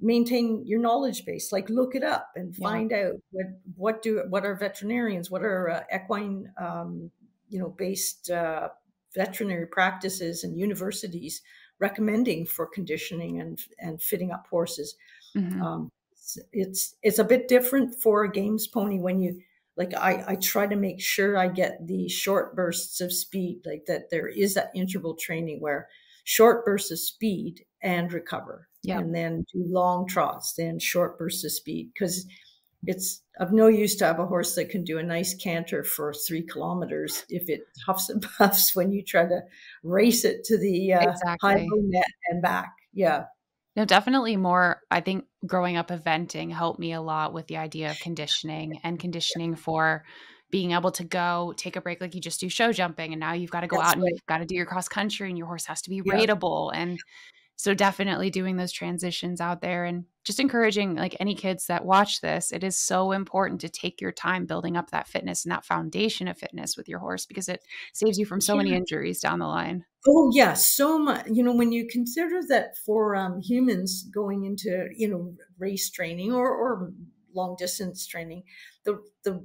maintain your knowledge base like look it up and Yeah. find out what what do what are veterinarians what are uh, equine um, you know based uh, veterinary practices and universities recommending for conditioning and and fitting up horses Mhm. um, it's, it's it's a bit different for a games pony when you like I, I try to make sure I get the short bursts of speed like that there is that interval training where short bursts of speed and recover Yeah. and then do long trots then short bursts of speed because it's of no use to have a horse that can do a nice canter for three kilometers if it huffs and (laughs) puffs when you try to race it to the uh, high Exactly. low net and back yeah No, definitely more. I think growing up eventing helped me a lot with the idea of conditioning and (laughs) conditioning for being able to go take a break like you just do show jumping and now you've got to go That's out and you've got to do your cross country and your horse has to be Yeah. rateable and so definitely doing those transitions out there and just encouraging like any kids that watch this it is so important to take your time building up that fitness and that foundation of fitness with your horse because it saves you from so many injuries down the line Oh yeah, so much. You know, when you consider that for um, humans going into you know race training or or long distance training, the the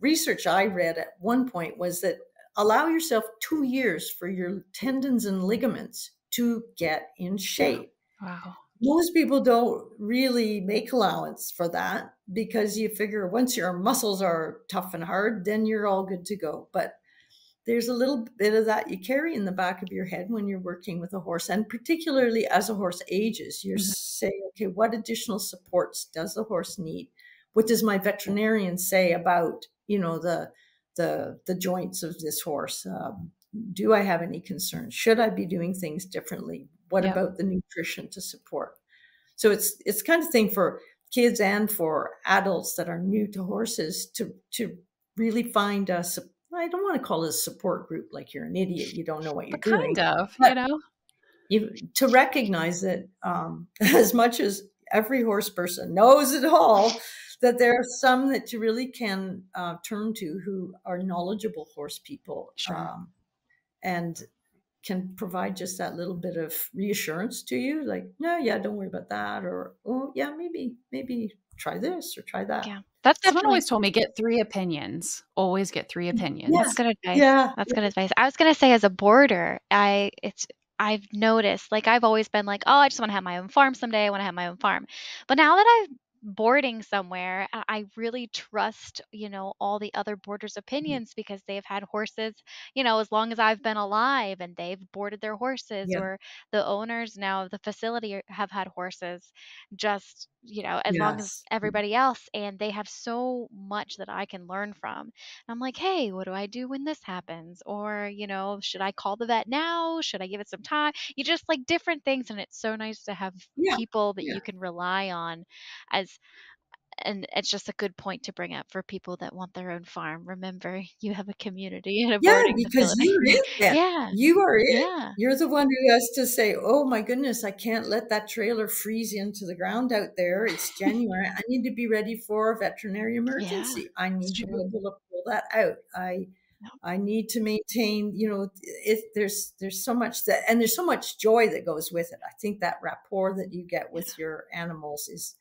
research I read at one point was that allow yourself two years for your tendons and ligaments to get in shape. wow Most people don't really make allowance for that because you figure once your muscles are tough and hard, then you're all good to go. But there's a little bit of that you carry in the back of your head when you're working with a horse, and particularly as a horse ages, you're Mhm. saying, okay, what additional supports does the horse need? What does my veterinarian say about you know the the the joints of this horse? Um, do I have any concerns? Should I be doing things differently? What Yep. about the nutrition to support? So it's it's kind of thing for kids and for adults that are new to horses to to really find a I don't want to call it a support group like you're an idiot you don't know what you're but doing kind of you know you to recognize that um, (laughs) as much as every horse person knows it all that there are some that you really can uh, turn to who are knowledgeable horse people Sure. um, and can provide just that little bit of reassurance to you like no yeah don't worry about that or oh yeah maybe maybe try this or try that Yeah. That's Someone always told me get three opinions. Always get three mm, opinions. that's good advice. yeah That's good advice. I was gonna say as a boarder I it's I've noticed like I've always been like, oh, I just want to have my own farm someday. I want to have my own farm. But now that I'm boarding somewhere, I really trust, you know, all the other boarders' mm. opinions because they've had horses, you know, as long as I've been alive and they've boarded their horses Yeah. or the owners now of the facility have had horses just, you know, as long as mm. everybody else and they have so much that I can learn from. I'm like, hey, what do I do when this happens? Or, you know, should I call the vet now? Should I give it some time? You just like different things. And it's so nice to have yeah people that yeah you can rely on as, and it's just a good point to bring up for people that want their own farm. Remember, (laughs) you have a community and a yeah because facility. you're in (laughs) that yeah. you are it Yeah. You're the one who has to say, "Oh my goodness, I can't let that trailer freeze into the ground out there. It's (laughs) January. I need to be ready for a veterinary Yeah. emergency. I need to be able to pull that out. I Yep. I need to maintain, you know, it, there's there's so much that and there's so much joy that goes with it. I think that rapport that you get Yeah. with your animals is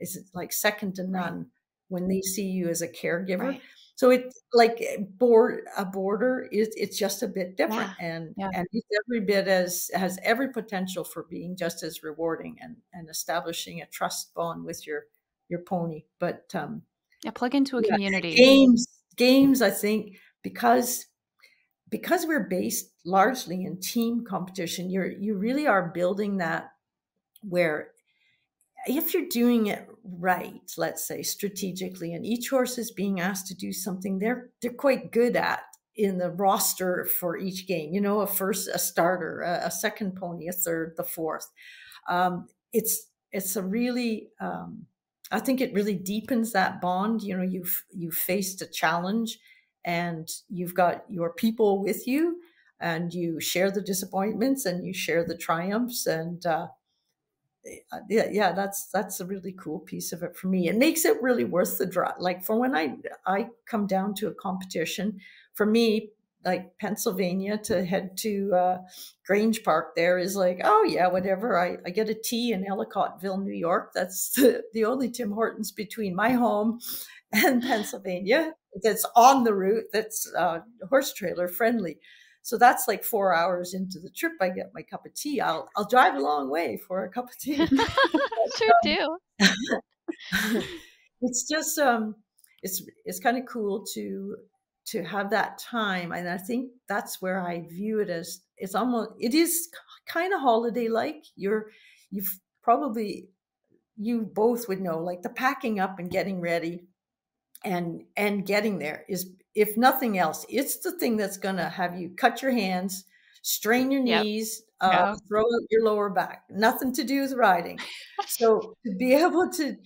is like second to Right. none when they see you as a caregiver. Right. So it's like a board a boarder is it's just a bit different Yeah. and Yeah. and it's every bit as has every potential for being just as rewarding and and establishing a trust bond with your your pony. But um Yeah, plug into a yeah, community. games games I think because because we're based largely in team competition, you're you really are building that where if you're doing it right, let's say strategically, and each horse is being asked to do something they're they're quite good at, in the roster for each game. You know, a first, a starter, a, a second pony, a third, the fourth. Um, it's it's a really um, I think it really deepens that bond. You know, you've you've faced a challenge, and you've got your people with you, and you share the disappointments and you share the triumphs, and uh, yeah, yeah, that's that's a really cool piece of it for me. It makes it really worth the drive. Like for when I I come down to a competition, for me, like Pennsylvania to head to uh, Grange Park there is like, oh yeah, whatever. I, I get a tea in Ellicottville, New York. That's the, (laughs) the only Tim Hortons between my home and Pennsylvania that's on the route that's uh, horse trailer friendly. So that's like four hours into the trip. I get my cup of tea. I'll I'll drive a long way for a cup of tea. (laughs) sure do. (laughs) it's just um, it's it's kind of cool to to have that time and i think that's where i view it as it's almost it is kind of holiday like you're you've probably you both would know like the packing up and getting ready and and getting there is if nothing else it's the thing that's going to have you cut your hands strain your knees yep. uh, throw out your lower back nothing to do with riding (laughs) so to be able to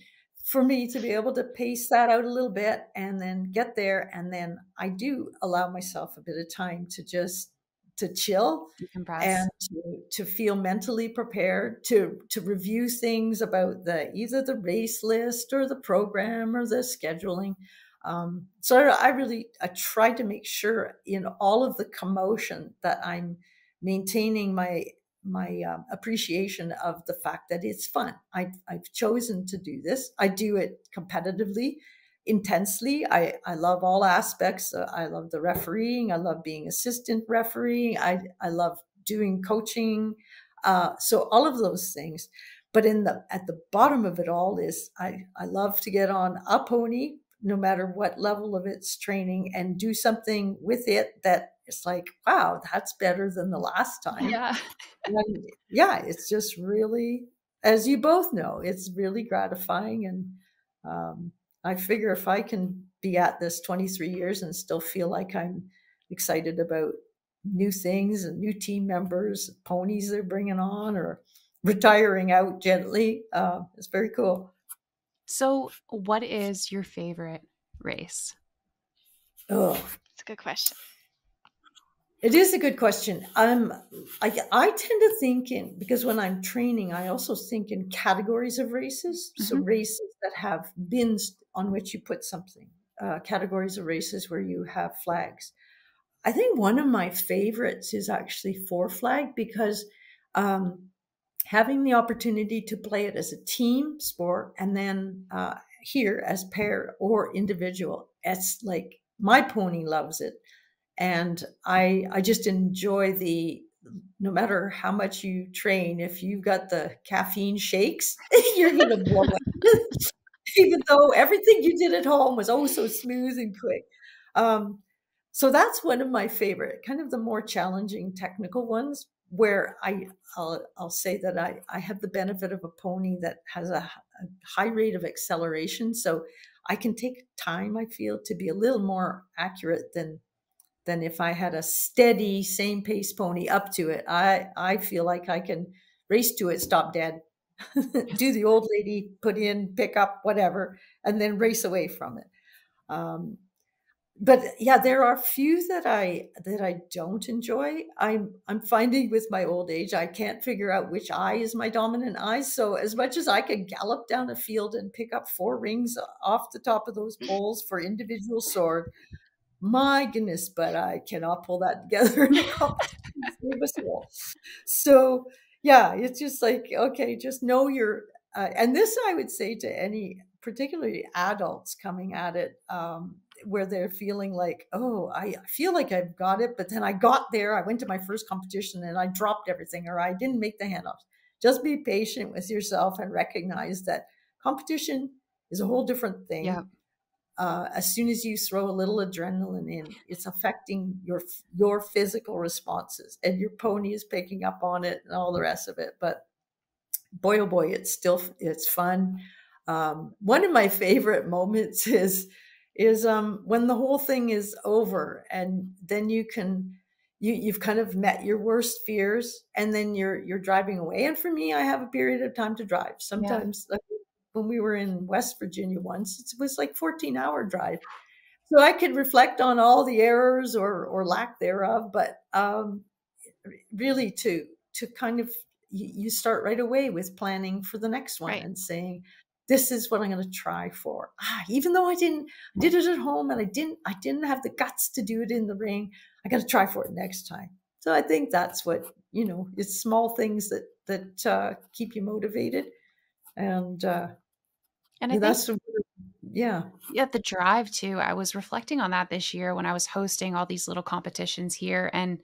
for me to be able to pace that out a little bit and then get there and then i do allow myself a bit of time to just to chill Decompress. and to, to, feel mentally prepared to to review things about the either the race list or the program or the scheduling um, so i really i try to make sure in all of the commotion that i'm maintaining my my um, appreciation of the fact that it's fun. I, I've chosen to do this. I do it competitively, intensely. I, I love all aspects. Uh, I love the refereeing. I love being assistant referee. I, I love doing coaching. Uh, so all of those things. But in the at the bottom of it all is I, I love to get on a pony, no matter what level of its training, and do something with it that it's like, wow, that's better than the last time. Yeah. and yeah, it's just really, as you both know, it's really gratifying. And um, I figure if I can be at this 23 years and still feel like I'm excited about new things and new team members, ponies they're bringing on, or retiring out gently, uh, it's very cool. So, what is your favorite race? Oh, it's a good question. It is a good question. Um, I, I tend to think in because when I'm training, I also think in categories of races. Mm-hmm. So races that have bins on which you put something, uh, categories of races where you have flags. I think one of my favorites is actually four flag because um, having the opportunity to play it as a team sport and then uh, here as pair or individual, it's like my pony loves it. And i i just enjoy the no matter how much you train if you've got the caffeine shakes (laughs) you're gonna (laughs) blow it (laughs) even though everything you did at home was oh so smooth and quick. Um, so that's one of my favorite kind of the more challenging technical ones where i i'll, I'll say that I, I have the benefit of a pony that has a, a high rate of acceleration so i can take time i feel to be a little more accurate than than if I had a steady same pace pony up to it. I I feel like I can race to it, stop dead, (laughs) do the old lady, put in, pick up, whatever, and then race away from it. Um, but yeah, there are few that I that I don't enjoy. I'm I'm finding with my old age, I can't figure out which eye is my dominant eye. So as much as I can gallop down a field and pick up four rings off the top of those (laughs) poles for individual sword, my goodness, but I cannot pull that together in a (laughs) competition. so yeah, it's just like, okay, just know your, uh, and this I would say to any, particularly adults coming at it, um, where they're feeling like, oh, I feel like I've got it, but then I got there, I went to my first competition and I dropped everything or I didn't make the handoffs. Just be patient with yourself and recognize that competition is a whole different thing. Yeah uh, as soon as you throw a little adrenaline in, it's affecting your your physical responses, and your pony is picking up on it and all the rest of it. But boy, oh boy, it's still it's fun. Um, one of my favorite moments (laughs) is is um, when the whole thing is over and then you can you you've kind of met your worst fears and then you're you're driving away and for me i have a period of time to drive sometimes yeah. like when we were in west virginia once it was like 14 hour drive so i could reflect on all the errors or or lack thereof but um really to to kind of you, start right away with planning for the next one right. and saying this is what I'm going to try for. Ah, even though I didn't did it at home and I didn't I didn't have the guts to do it in the ring, I got to try for it next time. So I think that's what you know. It's small things that that uh, keep you motivated, and uh, and I that's yeah yeah the drive too. I was reflecting on that this year when I was hosting all these little competitions here, and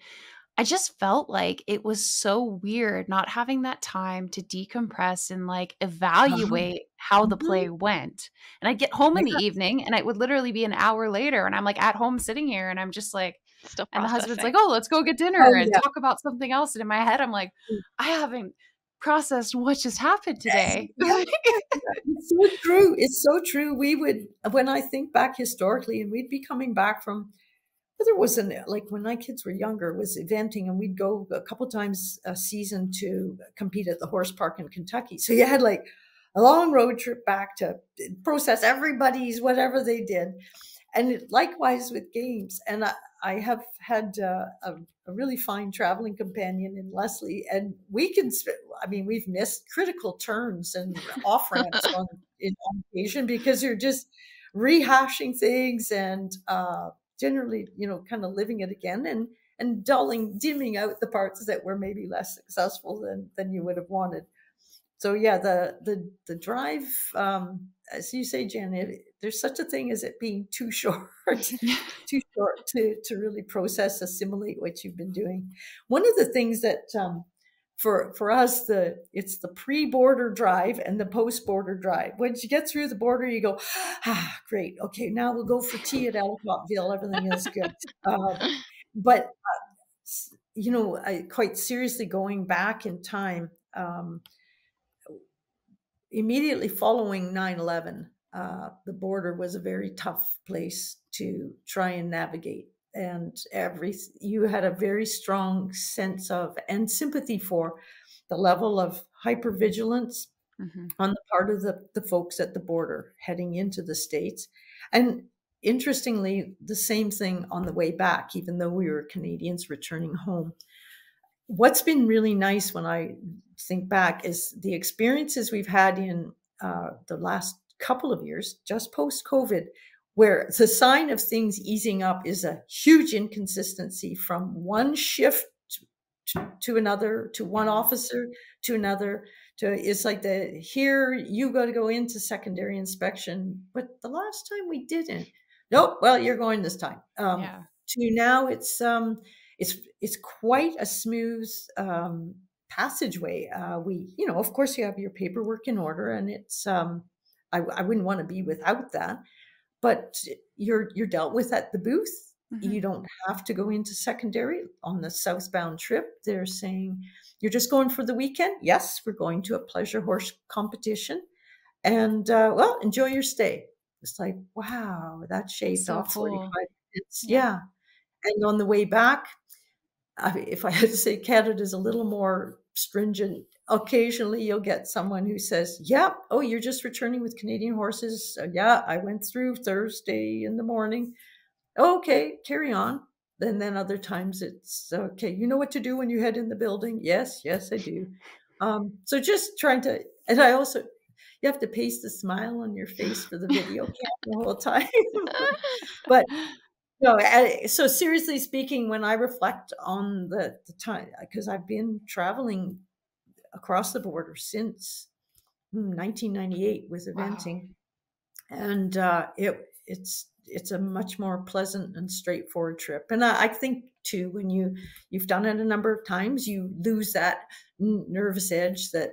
I just felt like it was so weird not having that time to decompress and like uh-huh. evaluate how the mm-hmm. play went. And I'd get home in the evening and it would literally be an hour later and I'm like at home sitting here and I'm just like Still and the husband's like, "Oh, let's go get dinner oh, and yeah. talk about something else." And in my head I'm like, mm. "I haven't processed what just happened today." (laughs) it's so true. It's so true. We would when I think back historically and we'd be coming back from there was an like when my kids were younger was eventing and we'd go a couple times a season to compete at the horse park in kentucky so you had like a long road trip back to process everybody's whatever they did. And it, likewise with games. And i, I have had uh, a, a, really fine traveling companion in leslie. And we can i mean we've missed critical turns and off ramps (laughs) on, in, on occasion because you're just rehashing things and uh, generally, you know, kind of living it again and and dulling, dimming out the parts that were maybe less successful than than you would have wanted. So yeah, the the the drive, um, as you say, Janet, there's such a thing as it being too short, (laughs) (laughs) too short to to really process, assimilate what you've been doing. One of the things that um, for for us the it's the pre-border drive and the post-border drive. Once you get through the border you go ah great okay now we'll go for tea at ellicottville everything is good. Um, but uh, you know I, quite seriously going back in time um, immediately following 9-11 uh, the border was a very tough place to try and navigate. And every you had a very strong sense of and sympathy for the level of hypervigilance mm-hmm. on the part of the, the folks at the border heading into the states. And interestingly the same thing on the way back even though we were canadians returning home what's been really nice when i think back is the experiences we've had in uh, the last couple of years just post covid where the sign of things easing up is a huge inconsistency from one shift to, to another, to one officer, to another. To it's like the here you got to go into secondary inspection, but the last time we didn't. Nope. Well, you're going this time. Um, yeah. To now, it's um, it's it's quite a smooth um, passageway. Uh, we, you know, of course, you have your paperwork in order, and it's um, I, I wouldn't want to be without that but you're you're dealt with at the booth. Mm-hmm. You don't have to go into secondary on the southbound trip. They're saying you're just going for the weekend. Yes, we're going to a pleasure horse competition, and uh, well, enjoy your stay. It's like wow, that shaved so off cool. forty five minutes. Yeah. yeah, and on the way back, if I had to say, Canada's a little more stringent occasionally you'll get someone who says, "Yeah, oh, you're just returning with Canadian horses." Uh, yeah, I went through Thursday in the morning. Okay, carry on. And then other times it's okay. You know what to do when you head in the building? Yes, yes, I do. Um, so just trying to, and I also you have to paste a smile on your face for the video the whole time. (laughs) but no, so seriously speaking, when I reflect on the, the time, because I've been traveling across the border since 1998 with eventing, wow. and uh, it it's it's a much more pleasant and straightforward trip. And I, I, think too, when you you've done it a number of times, you lose that nervous edge that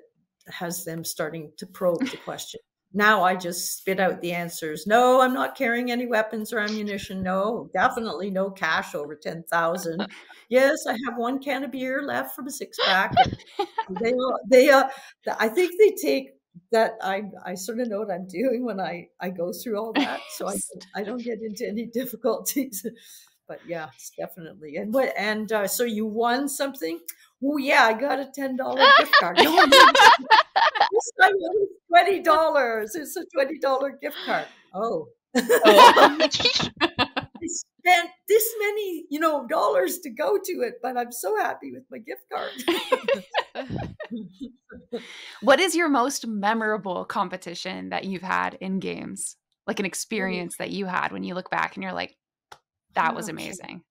has them starting to probe the (laughs) question. Now I just spit out the answers. No, I'm not carrying any weapons or ammunition. No, definitely no cash over 10,000. Yes, I have one can of beer left from a six pack. they, they, uh, I think they take that I I sort of know what I'm doing when I I go through all that, so I I don't get into any (laughs) difficulties. But yeah, it's definitely and what and uh, so you won something. Oh yeah, I got a ten dollar gift card. No, (laughs) this time it was twenty dollars. It's a twenty dollar gift card. Oh. Oh. (laughs) I spent this many, you know, dollars to go to it, but I'm so happy with my gift card. (laughs) what is your most memorable competition that you've had in games? Like an experience that you had when you look back and you're like, that was oh, amazing.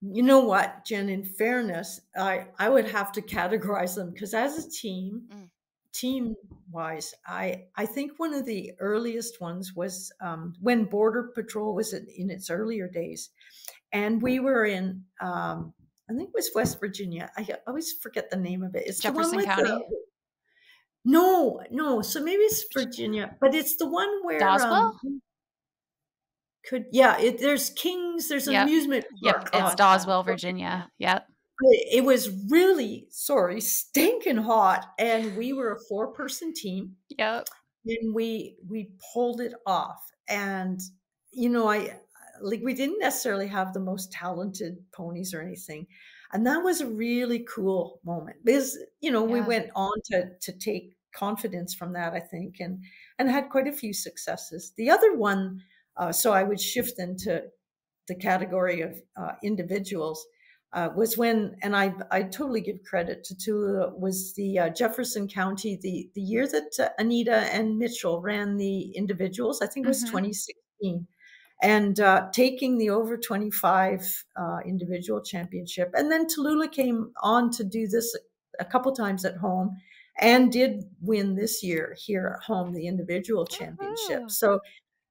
You know what, Jen? In fairness, I I would have to categorize them because as a team, Mm. team wise, I I think one of the earliest ones was um, when Border Patrol was in, in its earlier days, and we were in um, I think it was West Virginia. I always forget the name of it. It's the Jefferson County? The, no, no. So maybe it's Virginia, but it's the one where Doswell? um, could yeah. It, there's Kings. There's an Yep. amusement Yep, park. it's oh, on- Doswell, Virginia. Yep. it was really sorry stinking hot and we were a four person team Yep. and we we pulled it off and you know i like we didn't necessarily have the most talented ponies or anything and that was a really cool moment because you know we went on to to take confidence from that i think and and had quite a few successes the other one uh, so i would shift into the category of uh, individuals uh, was when, and I I totally give credit to Tula, was the uh, Jefferson County the the year that uh, Anita and Mitchell ran the individuals. I think it was Mhm. 2016, and uh, taking the over 25 uh, individual championship, and then Tallulah came on to do this a couple times at home, and did win this year here at home the individual championship. Woohoo. So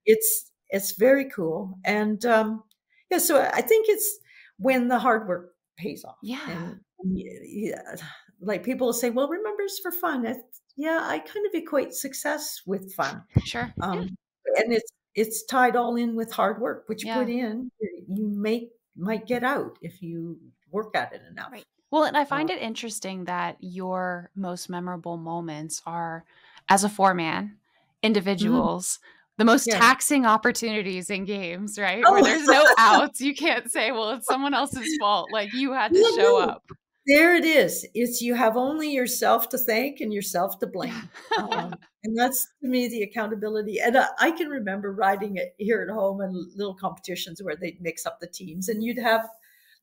it's it's very cool, and um, yeah, so I think it's when the hard work pays off. Yeah. And yeah, like people say, well, remember it's for fun. It's- yeah, I kind of equate success with fun. Sure. Um, and it's it's tied all in with hard work, which you Yeah. put in, you make might get out if you work at it enough. Right. Well, and I find it interesting that your most memorable moments are as a four man, individuals, the most Yeah. taxing opportunities in games, right? Oh. Where there's no (laughs) outs. You can't say, well, it's someone else's fault. Like you had to No, show no. up. There it is. It's you have only yourself to thank and yourself to blame. um, (laughs) and that's to me the accountability. And I, I can remember riding it here at home and little competitions where they'd mix up the teams, and you'd have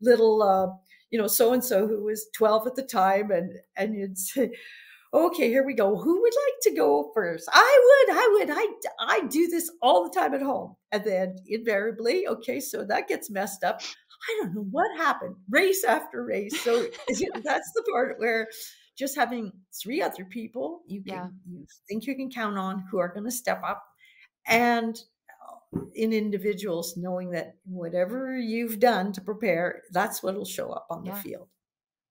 little, uh, you know, so and so who was twelve at the time, and and you'd say, "Okay, here we go. Who would like to go first? I would. I would. I I do this all the time at home." And then invariably, okay, so that gets messed up. I don't know what happened. Race after race. So (laughs) that's the part where just having three other people you can Yeah. you think you can count on who are going to step up and uh, in individuals knowing that whatever you've done to prepare that's what'll show up on Yeah. the field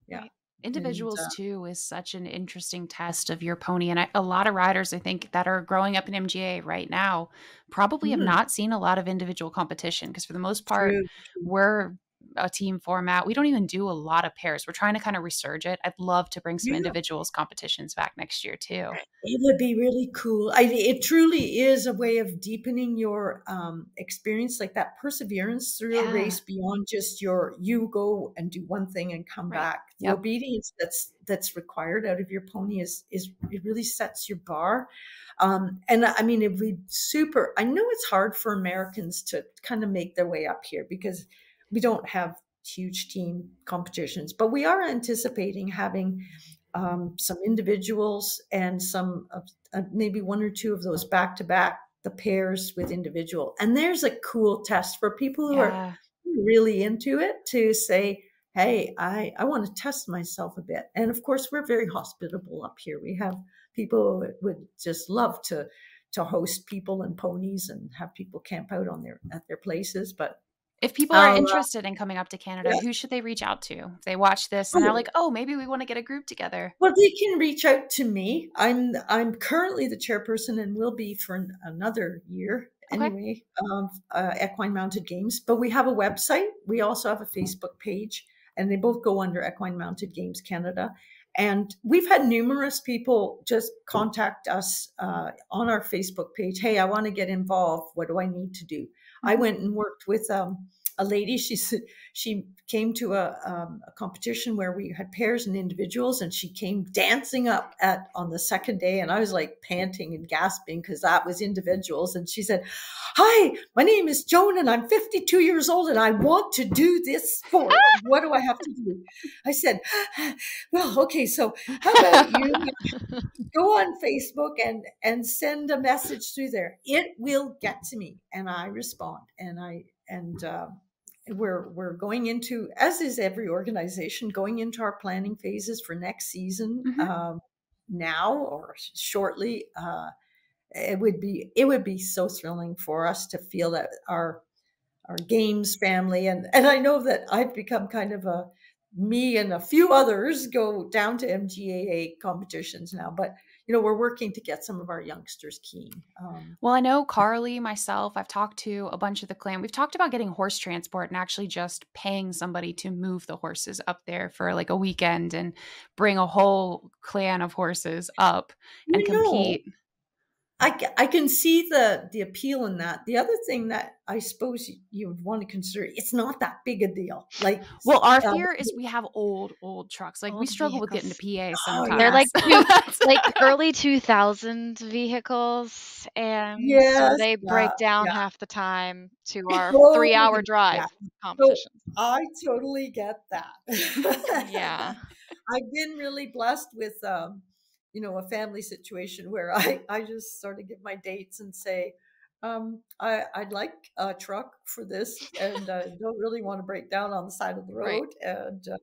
yeah Right. Individuals uh, too is such an interesting test of your pony, and I, a lot of riders I think that are growing up in MGA right now probably have Mhm. not seen a lot of individual competition because for the most part True. we're a team format. We don't even do a lot of pairs. We're trying to kind of resurge it. I'd love to bring some Yeah. individuals competitions back next year too. It would be really cool. I, it truly is a way of deepening your um, experience, like that perseverance through Yeah. a race beyond just your you go and do one thing and come Right. back. The Yep. obedience that's that's required out of your pony is is it really sets your bar. Um, and I mean, it'd be super. I know it's hard for Americans to kind of make their way up here because we don't have huge team competitions, but we are anticipating having um, some individuals and some of uh, maybe one or two of those back to back the pairs with individual. And there's a cool test for people who are really into it to say hey i i want to test myself a bit. And of course we're very hospitable up here. We have people who would just love to to host people and ponies and have people camp out on their at their places but If people are uh, interested in coming up to Canada, yeah. who should they reach out to? If they watch this and they're Oh. like, "Oh, maybe we want to get a group together." Well, they can reach out to me. I'm I'm currently the chairperson and will be for an- another year Okay. anyway of uh, Equine Mounted Games. But we have a website. We also have a Facebook page, and they both go under Equine Mounted Games Canada. And we've had numerous people just contact us uh, on our Facebook page. Hey, I want to get involved. What do I need to do? I went and worked with um, a lady. She she came to a, um, a, competition where we had pairs and individuals, and she came dancing up at on the second day, and I was like panting and gasping because that was individuals. And she said, "Hi, my name is Joan, and I'm 52 years old, and I want to do this sport. (laughs) what do I have to do?" I said, "Well, okay, so how about you (laughs) go on Facebook and and send a message through there? It will get to me, and I respond, and I." and uh, we're we're going into as is every organization going into our planning phases for next season mm-hmm. um, now or shortly uh, it would be it would be so thrilling for us to feel that our our games family and and I know that I've become kind of a me and a few others go down to MGAA competitions now but you know, we're working to get some of our youngsters keen. Um, well, I know Carly, myself, I've talked to a bunch of the clan. We've talked about getting horse transport and actually just paying somebody to move the horses up there for like a weekend and bring a whole clan of horses up and compete. Know. I, I can see the the appeal in that. The other thing that I suppose you would want to consider, it's not that big a deal. Like, well, our um, fear is we have old old trucks. Like old we struggle vehicles. with getting to PA sometimes. Oh, They're like two, (laughs) like early two thousand vehicles, and yes, so they break down yeah. half the time to (laughs) our three hour (laughs) drive yeah. competition. So I totally get that. yeah, I've been really blessed with. Um, you know, a family situation where I, (laughs) I just sort of give my dates and say, um, I, I'd like a truck for this and uh, (laughs) don't really want to break down on the side of the road. Right. And uh,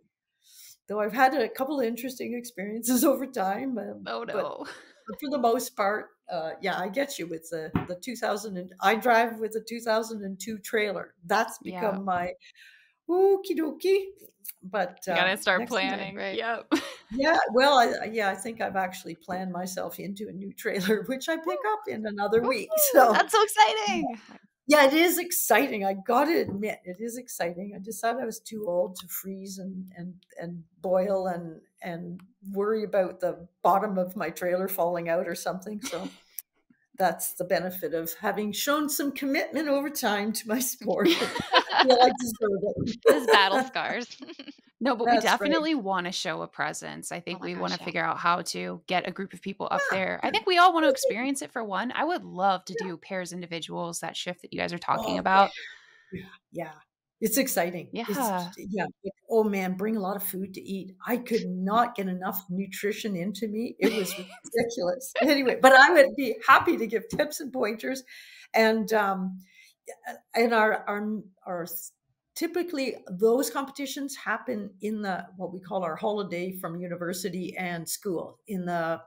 though I've had a couple of interesting experiences (laughs) over time. Um, oh, no. But for the most part, uh, yeah, I get you with the, the 2000. And, I drive with a 2002 trailer. That's become yeah. my okie dokie. But uh, gotta start planning, right? Yep. (laughs) yeah, well, I, yeah, I think I've actually planned myself into a new trailer, (laughs) which I pick up in another week. So that's so exciting. Yeah, it is exciting. I got to admit, it is exciting. I decided I was too old to freeze and and and boil and and worry about the bottom of my trailer falling out or something. So (laughs) that's the benefit of having shown some commitment over time to my sport. I feel I deserve it. (laughs) Those battle scars. (laughs) No, but That's we definitely right. want to show a presence. I think oh we want to yeah. figure out how to get a group of people up yeah. there. I think we all want to experience it for one. I would love to do pairs individuals, that shift that you guys are talking oh, about. Yeah. yeah. It's exciting. Yeah. It's, yeah. Oh man, bring a lot of food to eat. I could not get enough nutrition into me. It was (laughs) ridiculous. anyway, but I would be happy to give tips and pointers. And um and our our our typically those competitions happen in the what we call our holiday from university and school in the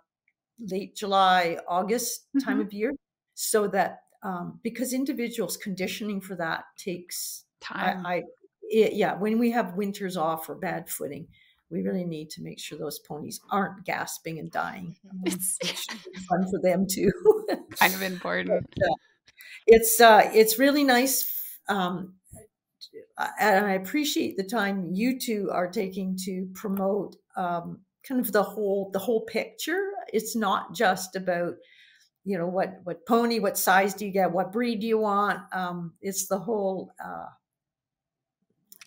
late July, August time mm-hmm. of year, so that um, because individuals conditioning for that takes time. I, I it, yeah, when we have winters off or bad footing, we really need to make sure those ponies aren't gasping and dying. (laughs) It's fun for them too. (laughs) kind of important. (laughs) But, uh, it's uh, it's really nice, um, and I appreciate the time you two are taking to promote um, kind of the whole the whole picture. It's not just about you know what what pony, what size do you get, what breed do you want. Um, it's the whole uh,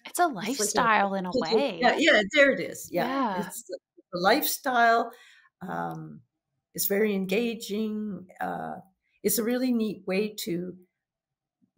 it's a lifestyle it's like a, in a way. Yeah, yeah, there it is. Yeah, yeah. it's the, the lifestyle. Um, it's very engaging. Uh, it's a really neat way to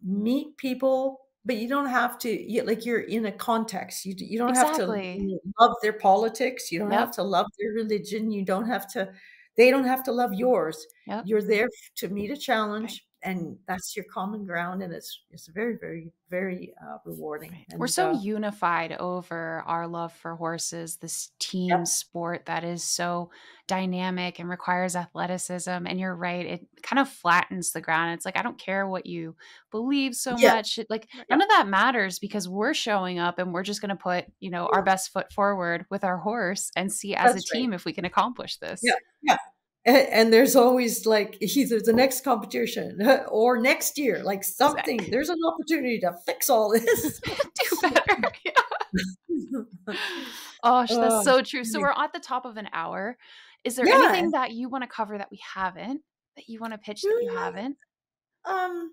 meet people, but you don't have to. You, like you're in a context. You you don't exactly. have to love their politics. You don't yep. have to love their religion. You don't have to. They don't have to love yours. Yep. You're there to meet a challenge and that's your common ground and it's it's very very very uh, rewarding and, we're so uh, unified over our love for horses this team yep. sport that is so dynamic and requires athleticism and you're right it kind of flattens the ground it's like i don't care what you believe so yeah. much like none of that matters because we're showing up and we're just going to put you know our best foot forward with our horse and see as that's a team right. if we can accomplish this yeah yeah and, there's always like either the next competition (laughs) or next year like something exactly. there's an opportunity to fix all this (laughs) do better (laughs) Gosh, that's Oh, so true. So we're at the top of an hour. Is there Yeah. anything that you want to cover that we haven't? That you want to pitch that you haven't? Um,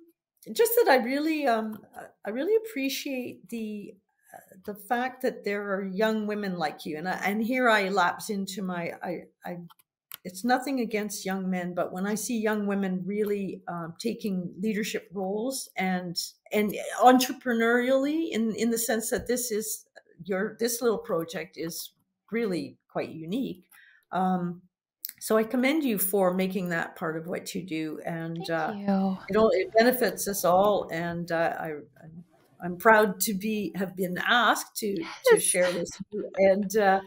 just that I really, um, uh, I really appreciate the uh, the fact that there are young women like you, and I, and here I lapse into my, I, I, it's nothing against young men, but when I see young women really um, taking leadership roles and and entrepreneurially, in in the sense that this is your this little project is really quite unique. Um, so I commend you for making that part of what you do, and uh, you. it all it benefits us all and uh, I I'm, I'm proud to be have been asked to to share this and uh,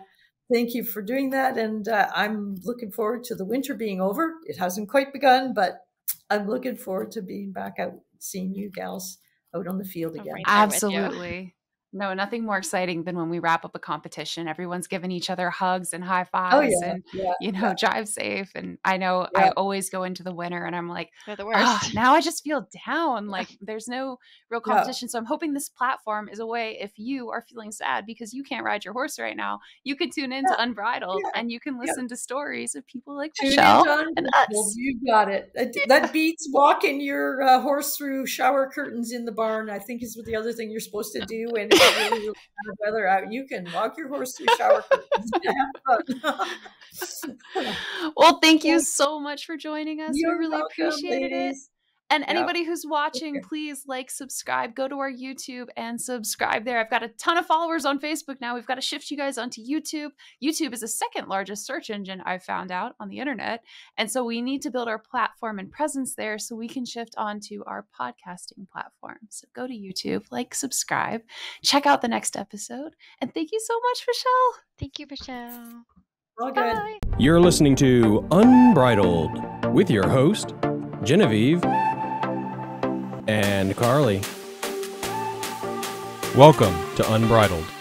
thank you for doing that and uh, I'm looking forward to the winter being over it hasn't quite begun but I'm looking forward to being back out seeing you gals out on the field again right there with you. Absolutely. No, nothing more exciting than when we wrap up a competition. Everyone's giving each other hugs and high fives oh yeah and, yeah you know, yeah drive safe. And I know I always go into the winter and I'm like, They're the ah, worst. now I just feel down. (laughs) Like there's no real competition. So I'm hoping this platform is a way if you are feeling sad because you can't ride your horse right now, you can tune in to Unbridled and you can listen to stories of people like Tune Michelle and us. You got it. That, beats walking your uh, horse through shower curtains in the barn. I think is what the other thing you're supposed to do when (laughs) it's really, really bad weather out. You can walk your horse through shower. (laughs) Well, thank you so much for joining us. We you're really welcome, appreciated it. Ladies. And Yeah. anybody who's watching, Okay. please like, subscribe, go to our YouTube and subscribe there. I've got a ton of followers on Facebook now. We've got to shift you guys onto YouTube. YouTube is the second largest search engine I've found out on the internet. And so we need to build our platform and presence there so we can shift onto our podcasting platform. So go to YouTube, like, subscribe, check out the next episode. And thank you so much, Michelle. Thank you, Michelle. All good. Bye. You're listening to Unbridled with your host, Genevieve and Carly. Welcome to Unbridled.